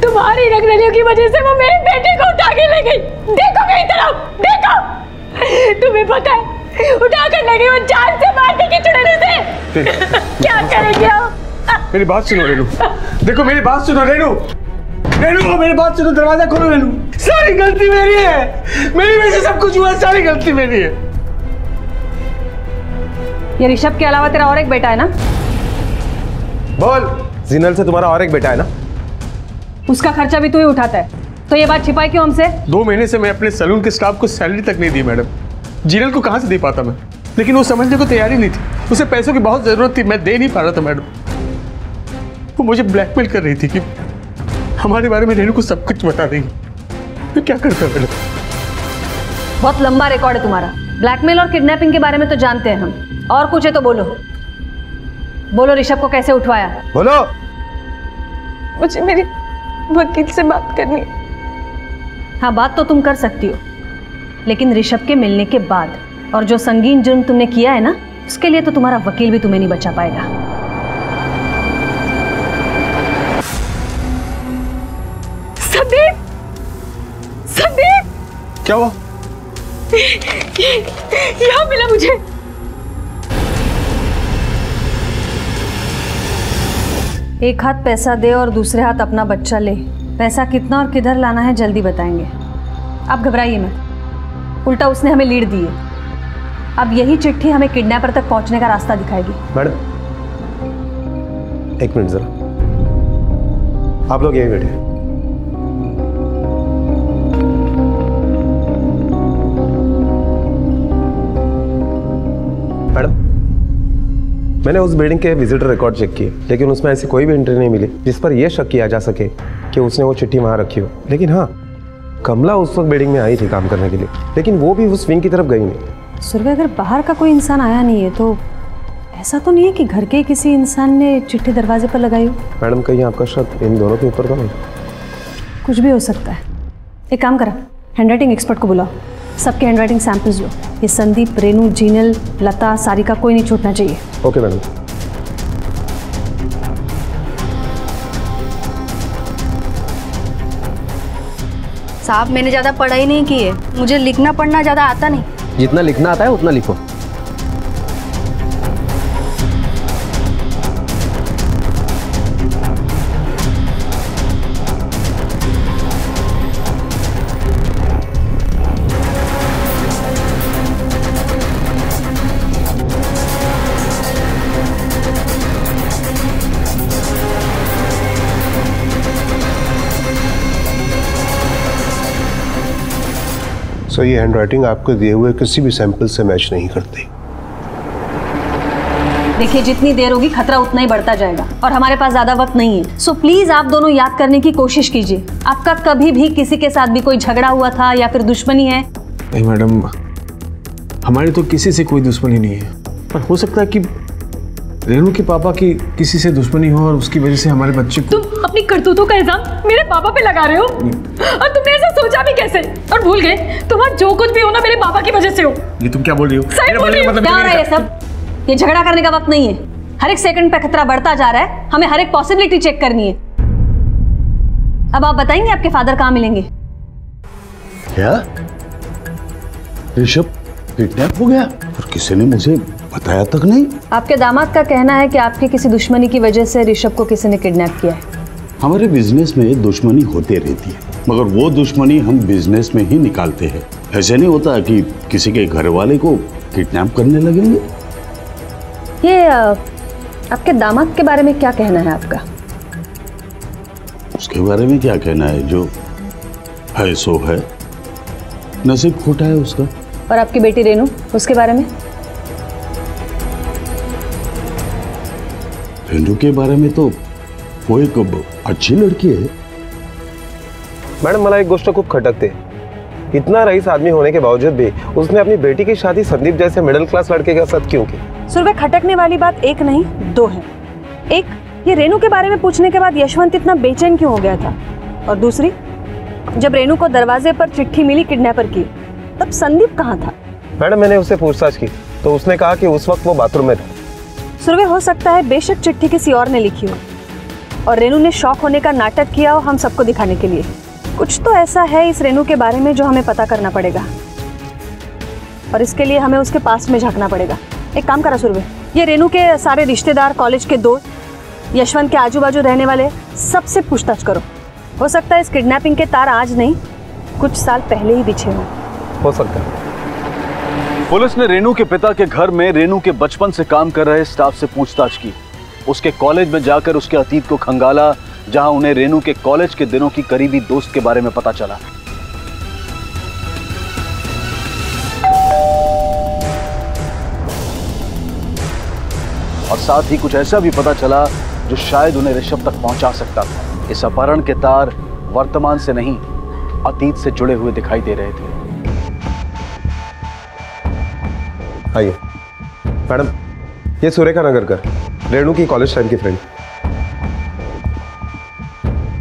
तुम्हारी रगड़ियों की वजह से वो मेरे बेटे को उठा के ले गई। देखो कहीं तरफ़ देखो। तुम्हें पता है उठा कर ले गई वो जान से मारने की चुड़ैल से। क्या करेंगे हम? मेरी बात सुनो रेनू देखो मेरी बात सुनो रेनू रेनू मेरी बात सुनो दरवाज़ा खोलो रेनू सारी गलती मेरी है। मेरी वजह से सब कुछ हुआ सारी गलती मेरी है। ये ऋषभ के अलावा तेरा और एक बेटा है ना? बोल। जीनल से तुम्हारा और एक बेटा है ना? उसका खर्चा भी तू ही उठाता है। तो ये बात छिपाई क्यों हमसे? दो महीने से मैं अपने सैलून के स्टाफ को सैलरी तक नहीं दी मैडम। जीनल को कहाँ से दे पाता मैं? लेकिन वो समझने को तैयारी नहीं थी। उसे पैसों की बहुत ज़रूरत थी मैं दे नहीं पा रहा था मैडम। वो मुझे ब्लैकमेल कर रही थी कि हमारे बारे में रेनू को सब कुछ बता देंगी। मैं क्या करता मैडम बहुत लंबा रिकॉर्ड है तुम्हारा। ब्लैकमेल और किडनैपिंग के बारे में तो जानते हैं हम। और कुछ है तो बोलो। बोलो ऋषभ को कैसे उठवाया? बोलो। मुझे मेरी वकील से बात करनी है। हाँ बात तो तुम कर सकती हो। लेकिन ऋषभ के मिलने के बाद और जो संगीन जुर्म तुमने किया है ना उसके लिए तो तुम्हारा वकील भी तुम्हें नहीं बचा पाएगा। संदीप संदीप क्या हुआ? यहाँ मिला मुझे। एक हाथ पैसा दे और दूसरे हाथ अपना बच्चा ले। पैसा कितना और किधर लाना है जल्दी बताएँगे। आप घबराइए मत। उल्टा उसने हमें लीड दिए अब यही चिट्ठी हमें किडनैपर तक पहुँचने का रास्ता दिखाएगी। मैडम, एक मिनट जरा। आप लोग यहीं बैठे। मैंने उस बिल्डिंग के विजिटर रिकॉर्ड चेक किए लेकिन उसमें ऐसी कोई भी एंट्री नहीं मिली जिस पर यह शक किया जा सके कि उसने वो चिट्ठी वहाँ रखी हो। लेकिन हाँ कमला उस वक्त बिल्डिंग में आई थी काम करने के लिए लेकिन वो भी उस विंग की तरफ़ गई नहीं। सुरभि अगर बाहर का कोई इंसान आया नहीं है तो ऐसा तो नहीं है कि घर के किसी इंसान ने चिट्ठी दरवाजे पर लगाई हो? मैडम कहीं आपका शक इन दोनों के ऊपर तो नहीं? कुछ भी हो सकता है। एक काम करा हैंडराइटिंग एक्सपर्ट को बुलाओ। सबके हैंडराइटिंग सैंपल्स लो। ये संदीप रेनू जीनल लता सारिका कोई नहीं छूटना चाहिए। ओके okay, मैडम साहब मैंने ज़्यादा पढ़ाई नहीं की है। मुझे लिखना पढ़ना ज़्यादा आता नहीं। जितना लिखना आता है उतना लिखो। सो ये हैंडराइटिंग आपको दिए हुए किसी भी सैंपल से मैच नहीं करती। देखिए जितनी देर होगी खतरा उतना ही बढ़ता जाएगा और हमारे पास ज़्यादा वक्त नहीं है। सो so, प्लीज़ आप दोनों याद करने की कोशिश कीजिए। आपका कभी भी किसी के साथ भी कोई झगड़ा हुआ था या फिर दुश्मनी है? नहीं मैडम हमारी तो किसी से कोई दुश्मनी नहीं है। पर हो सकता है कि रेणु के पापा की किसी से दुश्मनी हो और उसकी वजह से हमारे बच्चे को तुम अपनी करतूतों का इल्ज़ाम मेरे पापा पे लगा रहे हो? और तुमने ऐसा सोचा भी कैसे? और भूल गए? तुम्हारा जो कुछ भी हो ना मेरे पापा की वजह से हो। ये तुम क्या बोल रही हो? सही बोल रही हूँ। मतलब क्या रहा है ये सब। ये झगड़ा करने का वक्त नहीं है। हर एक सेकंड पे खतरा बढ़ता जा रहा है। हमें हर एक पॉसिबिलिटी चेक करनी है। अब आप बताएँगे आपके फादर कहाँ मिलेंगे? क्या? ऋषभ किडनैप हो गया? और किसी ने मुझे बताया तक नहीं? आपके दामाद का कहना है कि आपकी किसी दुश्मनी की वजह से ऋषभ को किसी ने किडनैप किया है। हमारे बिज़नेस में दुश्मनी होते रहती है मगर वो दुश्मनी हम बिज़नेस में ही निकालते हैं। ऐसे नहीं होता कि किसी के घर वाले को किडनैप करने लगेंगे? ये आपके दामाद के बारे में क्या कहना है आपका? उसके बारे में क्या कहना है? जो है सो है। नसीब खोटा है उसका। और आपकी बेटी रेनू उसके बारे में? रेनू के बारे में तो वो एक अच्छी लड़की है? मॅडम मला एक गोष्ट खूप खटकते. इतना रईस आदमी होने के बावजूद भी उसने अपनी बेटी की शादी संदीप जैसे मिडिल क्लास लड़के के साथ क्यों की? सुरभि खटकने वाली बात एक नहीं दो है. एक ये रेनू के बारे में पूछने के बाद यशवंत इतना बेचैन क्यों हो गया था? और दूसरी जब रेनू को दरवाजे पर चिट्ठी मिली किडनैपर की तब संदीप कहाँ था? मैडम मैंने उससे पूछताछ की तो उसने कहा कि उस वक्त वो बाथरूम में था। सुरभि, हो सकता है बेशक चिट्ठी किसी और ने लिखी हो। और रेनू ने शौक होने का नाटक किया हो हम सबको दिखाने के लिए। कुछ तो ऐसा है इस रेनू के बारे में जो हमें पता करना पड़ेगा। और इसके लिए हमें उसके पास में झांकना पड़ेगा। एक काम करा सुरवे ये रेनू के सारे रिश्तेदार, कॉलेज के दोस्त, यशवंत के आजू बाजू रहने वाले, सबसे पूछताछ करो। हो सकता है इस किडनैपिंग के तार आज नहीं, कुछ साल पहले ही बिछे हों। हो सकता है। पुलिस ने रेनू के पिता के घर में रेनू के बचपन से काम कर रहे स्टाफ से पूछताछ की। उसके कॉलेज में जाकर उसके अतीत को खंगाला, जहाँ उन्हें रेनू के कॉलेज के दिनों की करीबी दोस्त के बारे में पता चला। और साथ ही कुछ ऐसा भी पता चला, जो शायद उन्हें ऋषभ तक पहुँचा सकता था। इस अपहरण के तार वर्तमान से नहीं, अतीत से जुड़े हुए दिखाई दे रहे थे। आइए। मैडम ये सुरेखा नगरकर रेणु की कॉलेज टाइम की फ्रेंड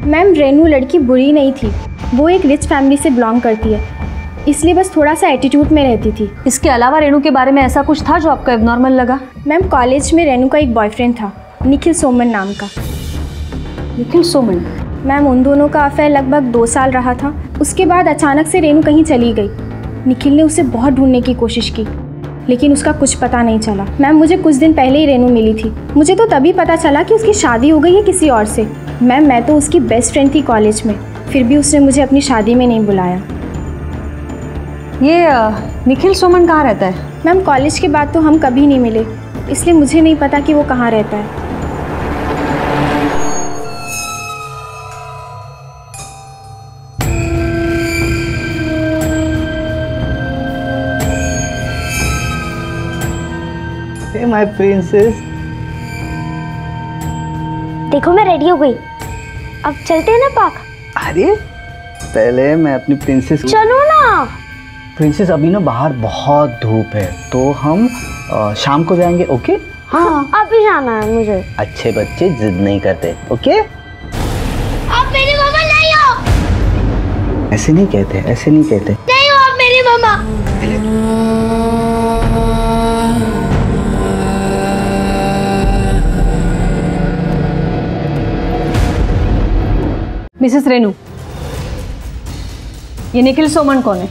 मैम रेनू लड़की बुरी नहीं थी। वो एक रिच फैमिली से बिलोंग करती है। इसलिए बस थोड़ा सा एटीट्यूड में रहती थी। इसके अलावा रेनू के बारे में ऐसा कुछ था जो आपको एबनॉर्मल लगा? मैम कॉलेज में रेनू का एक बॉयफ्रेंड था निखिल सोमन नाम का। निखिल सोमन? मैम उन दोनों का अफेयर लगभग दो साल रहा था। उसके बाद अचानक से रेणु कहीं चली गई। निखिल ने उसे बहुत ढूँढने की कोशिश की। लेकिन उसका कुछ पता नहीं चला। मैम मुझे कुछ दिन पहले ही रेनू मिली थी। मुझे तो तभी पता चला कि उसकी शादी हो गई है किसी और से। मैम मैं तो उसकी बेस्ट फ्रेंड थी कॉलेज में। फिर भी उसने मुझे अपनी शादी में नहीं बुलाया। ये निखिल सोमन कहाँ रहता है? मैम कॉलेज के बाद तो हम कभी नहीं मिले। इसलिए मुझे नहीं पता कि वो कहाँ रहता है। माय प्रिंसेस देखो मैं रेडी हो गई। अब चलते हैं ना पार्क अरे पहले मैं अपनी प्रिंसेस चलो ना। प्रिंसेस अभी ना बाहर बहुत धूप है तो हम अ, शाम को जाएँगे ओके हाँ अभी जाना है मुझे। अच्छे बच्चे जिद नहीं करते ओके आप मेरी मम्मा नहीं हो। ऐसे नहीं कहते ऐसे नहीं कहते। नहीं हो आप मेरी मम्मा। मिसेस रेनू ये निखिल सोमन कौन है?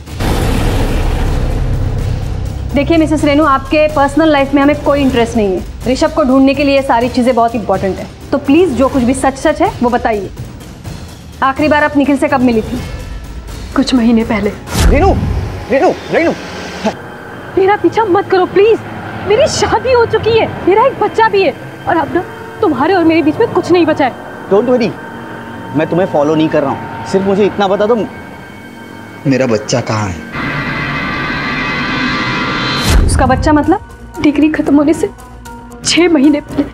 देखिए मिसेस रेनू आपके पर्सनल लाइफ में हमें कोई इंटरेस्ट नहीं है। ऋषभ को ढूँढने के लिए सारी चीज़ें बहुत इंपॉर्टेंट है। तो प्लीज़ जो कुछ भी सच सच है वो बताइए। आखिरी बार आप निखिल से कब मिली थी? कुछ महीने पहले। रेनू रेनू रेनू मेरा पीछा मत करो प्लीज़ मेरी शादी हो चुकी है। मेरा एक बच्चा भी है। और अब ना तुम्हारे और मेरे बीच में कुछ नहीं बचा है। डोंट वरी मैं तुम्हें फॉलो नहीं कर रहा हूँ। सिर्फ़ मुझे इतना बता दो मेरा बच्चा कहाँ है? उसका बच्चा मतलब डिग्री खत्म होने से छह महीने पहले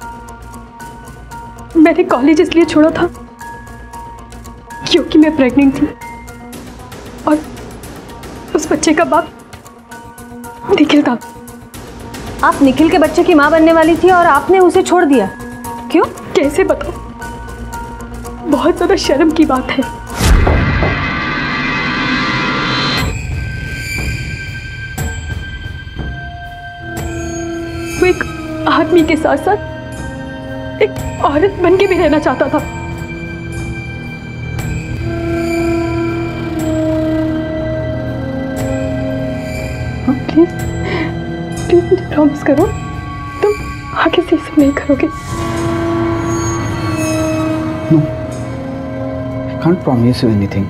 मैंने कॉलेज इसलिए छोड़ा था क्योंकि मैं प्रेग्नेंट थी। और उस बच्चे का बाप निखिल था। आप निखिल के बच्चे की माँ बनने वाली थी और आपने उसे छोड़ दिया। क्यों? कैसे बताओ बहुत ज़्यादा शर्म की बात है। वो एक आदमी के साथ साथ एक औरत बन के भी रहना चाहता था। प्रॉमिस करो, तुम आगे से सब नहीं करोगे। I can't promise you anything.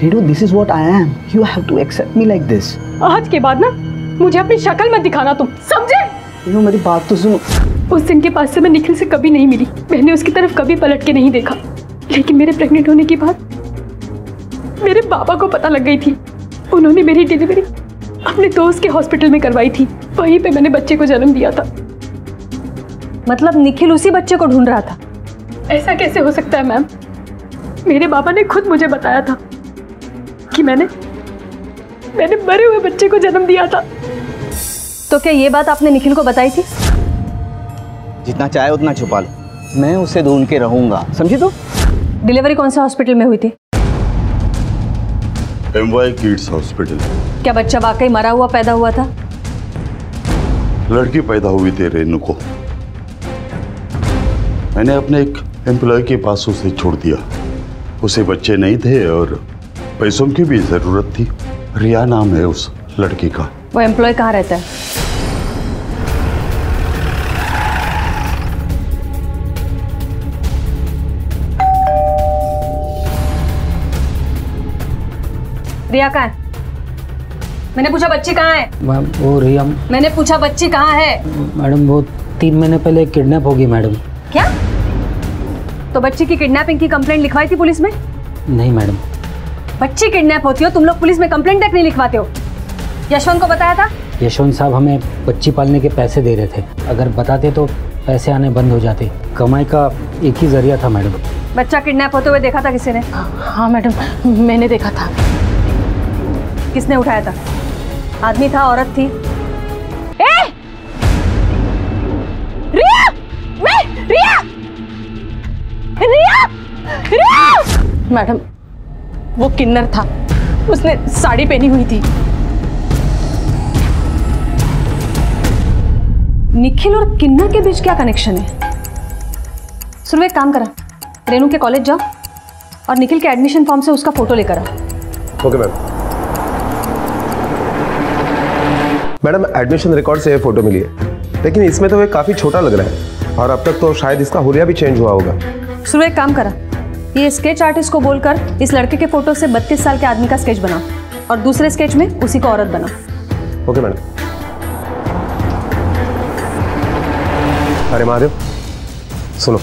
Redu, this is what I am. You have to accept me like this. आज के बाद ना मुझे अपनी शक्ल मत दिखाना तुम समझे? You मेरी बात तो सुनो। उस दिन के बाद से मैं निखिल से कभी नहीं मिली। मैंने उसकी तरफ़ कभी पलट के नहीं देखा। लेकिन मेरे प्रेग्नेंट होने की बात मेरे पापा को पता लग गई थी। उन्होंने मेरी डिलीवरी अपने दोस्त के हॉस्पिटल में करवाई थी। वहीं पे मैंने बच्चे को जन्म दिया था। मतलब निखिल उसी बच्चे को ढूंढ रहा था। ऐसा कैसे हो सकता है मैम मेरे बाबा ने खुद मुझे बताया था कि मैंने मैंने मरे हुए बच्चे को जन्म दिया था। तो क्या ये बात आपने निखिल को बताई थी? जितना चाहे उतना छुपा लो। मैं उसे ढूंढ के रहूँगा। समझी तो? डिलीवरी कौन से हॉस्पिटल में हुई थी? एम वाई किड्स हॉस्पिटल क्या बच्चा वाकई मरा हुआ पैदा हुआ था? लड़की पैदा हुई थी रेनू को। मैंने अपने एक एम्प्लॉय के पास उसे छोड़ दिया। उसे बच्चे नहीं थे और पैसों की भी ज़रूरत थी। रिया नाम है उस लड़की का। वो एम्प्लॉय कहाँ रहता है? रिया कहाँ है? मैंने पूछा बच्ची कहाँ है? मैम वो रिया मैंने पूछा बच्ची कहाँ है? मैडम वो तीन महीने पहले किडनैप होगी मैडम। क्या? तो बच्ची की किडनैपिंग की कंप्लेंट लिखवाई थी पुलिस में? नहीं मैडम। बच्ची किडनैप होती हो तुम लोग पुलिस में कंप्लेंट तक नहीं लिखवाते हो। यशवंत को बताया था? यशवंत साहब हमें बच्ची पालने के पैसे दे रहे थे। अगर बताते तो पैसे आने बंद हो जाते। कमाई का एक ही ज़रिया था मैडम। बच्चा किडनैप होते हुए देखा था किसी ने? हाँ मैडम मैंने देखा था। किसने उठाया था? आदमी था औरत थी। मैडम वो किन्नर था। उसने साड़ी पहनी हुई थी। निखिल और किन्नर के बीच क्या कनेक्शन है? सुनो एक काम करा। रेनू के कॉलेज जाओ और निखिल के एडमिशन फॉर्म से उसका फ़ोटो लेकर आओ। Okay ma'am madam admission record से फ़ोटो मिली है। लेकिन इसमें तो ये काफ़ी छोटा लग रहा है। और अब तक तो शायद इसका हुलिया भी चेंज हुआ होगा। सुनो एक काम करा। ये स्केच आर्टिस्ट को बोलकर इस लड़के के फ़ोटो से 32 साल के आदमी का स्केच बनाओ और दूसरे स्केच में उसी को औरत बनाओ ओके मैडम अरे महादेव, सुनो।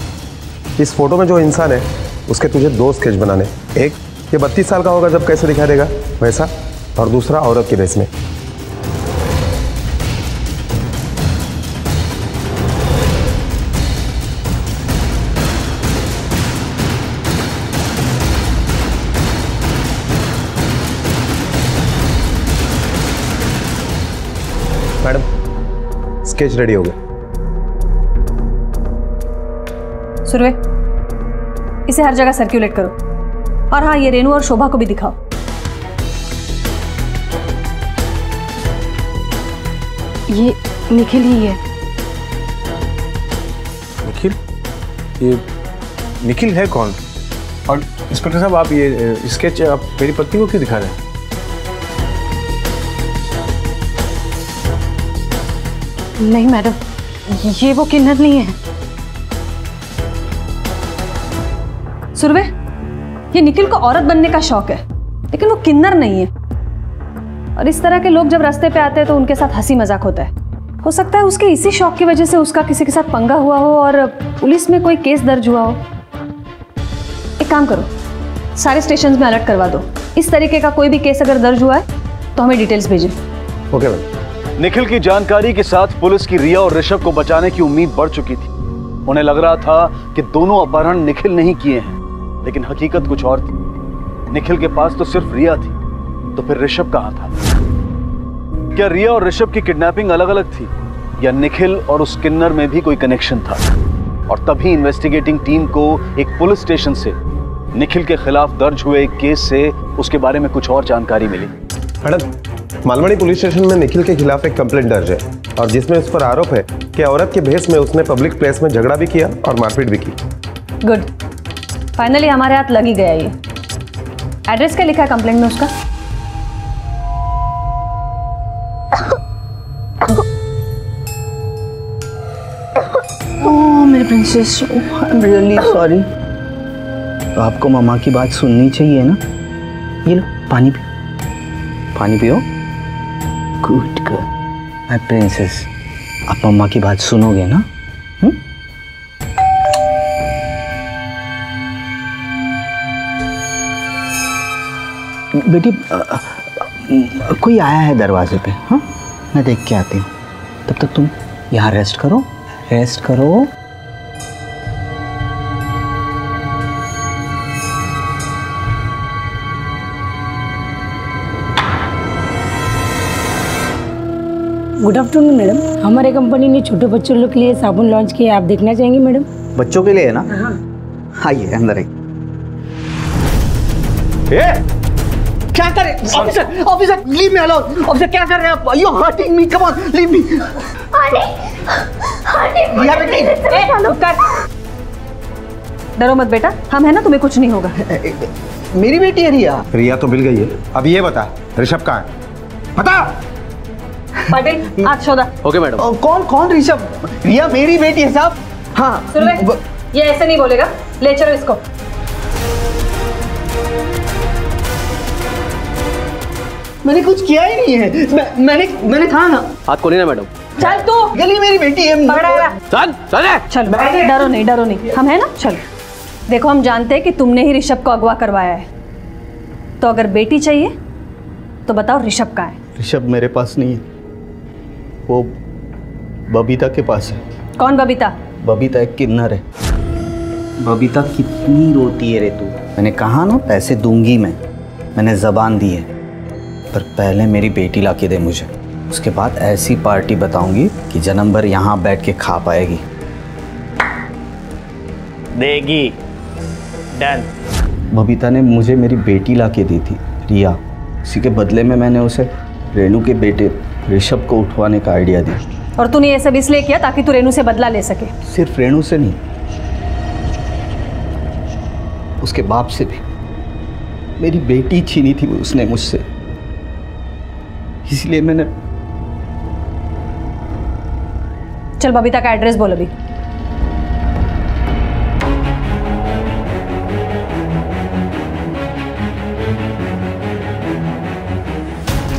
इस फ़ोटो में जो इंसान है, उसके तुझे दो स्केच बनाने। एक, ये बत्तीस साल का होगा, जब कैसे दिखाई देगा? वैसा? और दूसरा, औरत के बेस में। स्केच रेडी हो गया सुरवे इसे हर जगह सर्कुलेट करो। और हाँ ये रेनू और शोभा को भी दिखाओ। ये निखिल ही है। निखिल? ये निखिल है कौन? और इंस्पेक्टर साहब आप ये स्केच आप मेरी पत्नी को क्यों दिखा रहे हैं? नहीं, मैडम, ये वो किन्नर नहीं है। सुरवे ये निखिल को औरत बनने का शौक है, लेकिन वो किन्नर नहीं है। और इस तरह के लोग जब रास्ते पे आते हैं तो उनके साथ हँसी मज़ाक होता है। हो सकता है उसके इसी शौक की वजह से उसका किसी के साथ पंगा हुआ हो और पुलिस में कोई केस दर्ज हुआ हो। एक काम करो, सारे स्टेशन में अलर्ट करवा दो। इस तरीके का कोई भी केस अगर दर्ज हुआ है तो हमें डिटेल्स भेजें। Okay, ma'am. निखिल की जानकारी के साथ पुलिस की रिया और ऋषभ को बचाने की उम्मीद बढ़ चुकी थी। उन्हें लग रहा था कि दोनों अपहरण निखिल नहीं किए हैं, लेकिन हकीकत कुछ और थी। निखिल के पास तो सिर्फ़ रिया थी तो फिर ऋषभ कहाँ था? क्या रिया और ऋषभ की किडनैपिंग अलग अलग थी, या निखिल और उस किन्नर में भी कोई कनेक्शन था? और तभी इन्वेस्टिगेटिंग टीम को एक पुलिस स्टेशन से, निखिल के खिलाफ दर्ज हुए एक केस से उसके बारे में कुछ और जानकारी मिली। मैडम मालवाड़ी पुलिस स्टेशन में निखिल के खिलाफ एक कंप्लेंट दर्ज है और जिसमें उस पर आरोप है कि औरत के भेस में उसने पब्लिक प्लेस में झगड़ा भी किया और मारपीट भी की। गुड फाइनली हमारे हाथ लग ही गया ये। एड्रेस क्या लिखा है कंप्लेंट में उसका? Princess I am really sorry तो आपको मामा की बात सुननी चाहिए ना? ये लो पानी पियो। पानी पियो। गुड गर्ल माय प्रिंसेस आप मम्मा की बात सुनोगे ना? हम्म? बेटी कोई आया है दरवाजे पे? हाँ? मैं देख के आती हूँ। तब तक तुम यहाँ रेस्ट करो। रेस्ट करो। गुड आफ्टरनून मैडम हमारे कंपनी ने छोटे बच्चों लोग के लिए साबुन लॉन्च किया आप देखना चाहेंगे मैडम बच्चों के लिए है। ना आइए अंदर आइए। क्या कर रहे officer officer leave me alone officer क्या कर रहे हैं आप? You hurting me come on leave me Riya बेटी ए, कर। डरो मत बेटा हम है ना तुम्हें कुछ नहीं होगा। मेरी बेटी है रिया। रिया तो मिल गई है। अब ये बता ऋषभ कहाँ है? बता! पाटिल ओके मैडम कौन कौन ऋषभ? रिया मेरी बेटी है साहब। हाँ सुन ये ऐसे नहीं बोलेगा। ले चलो इसको। मैंने कुछ किया ही नहीं है। मैं, मैंने मैंने कहा ना। हाथ खोलिए ना मैडम चल तू। गली मेरी बेटी है। चल चल। चल डरो नहीं डरो नहीं। हम है ना? चल। देखो हम जानते हैं कि तुमने ही ऋषभ को अगवा करवाया है। तो अगर बेटी चाहिए तो बताओ ऋषभ का है। ऋषभ मेरे पास नहीं है। वो बबीता के पास है। कौन बबीता? बबीता एक किन्नर है। बबीता कितनी रोती है रे तू। मैंने कहा ना पैसे दूँगी मैं। मैंने जबान दी है। पर पहले मेरी बेटी ला के दे मुझे। उसके बाद ऐसी पार्टी बताऊँगी कि जन्म भर यहाँ बैठ के खा पाएगी। देगी। डन। बबीता ने मुझे मेरी बेटी ला के दी थी रिया। इसी के बदले में मैंने उसे रेणु के बेटे ऋषभ को उठवाने का आइडिया दिया। और तूने ये सब इसलिए किया ताकि तू रेणु से बदला ले सके। सिर्फ़ रेणु से नहीं उसके बाप से भी। मेरी बेटी छीनी थी उसने मुझसे। इसलिए मैंने चल बबीता का एड्रेस बोल अभी।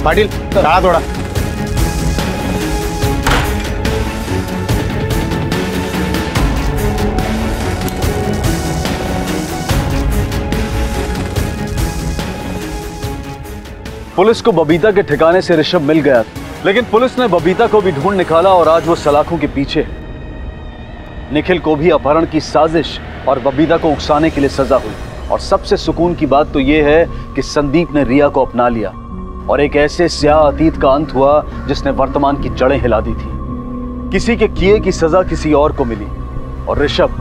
पाटिल कहा थोड़ा पुलिस को बबीता के ठिकाने से ऋषभ मिल गया लेकिन पुलिस ने बबीता को भी ढूंढ निकाला और आज वो सलाखों के पीछे निखिल को भी अपहरण की साजिश और बबीता को उकसाने के लिए सजा हुई। और सबसे सुकून की बात तो ये है कि संदीप ने रिया को अपना लिया। और एक ऐसे स्याह अतीत का अंत हुआ जिसने वर्तमान की जड़ें हिला दी थी। किसी के किए की सजा किसी और को मिली। और ऋषभ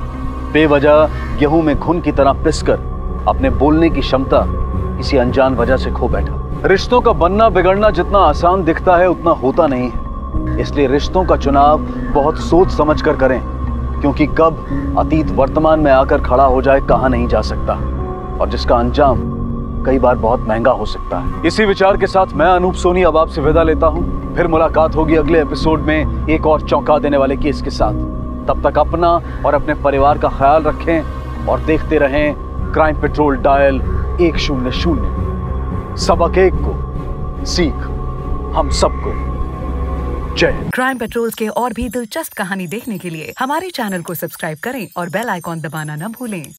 बेवजह गेहूँ में घुन की तरह पिसकर अपने बोलने की क्षमता किसी अनजान वजह से खो बैठा। रिश्तों का बनना बिगड़ना जितना आसान दिखता है, उतना होता नहीं है। इसलिए रिश्तों का चुनाव बहुत सोच समझ कर करें, क्योंकि कब अतीत वर्तमान में आकर खड़ा हो जाए, कहा नहीं जा सकता। और जिसका अंजाम कई बार बहुत महँगा हो सकता है। इसी विचार के साथ मैं अनूप सोनी अब आपसे विदा लेता हूँ। फिर मुलाकात होगी अगले एपिसोड में एक और चौंका देने वाले केस के साथ। तब तक अपना और अपने परिवार का ख्याल रखें और देखते रहें, क्राइम पेट्रोल डायल एक शून्य शून्य। सबक एक को, सीख हम सबको। जय क्राइम पेट्रोल के और भी दिलचस्प कहानी देखने के लिए हमारे चैनल को सब्सक्राइब करें और बेल आइकॉन दबाना न भूलें।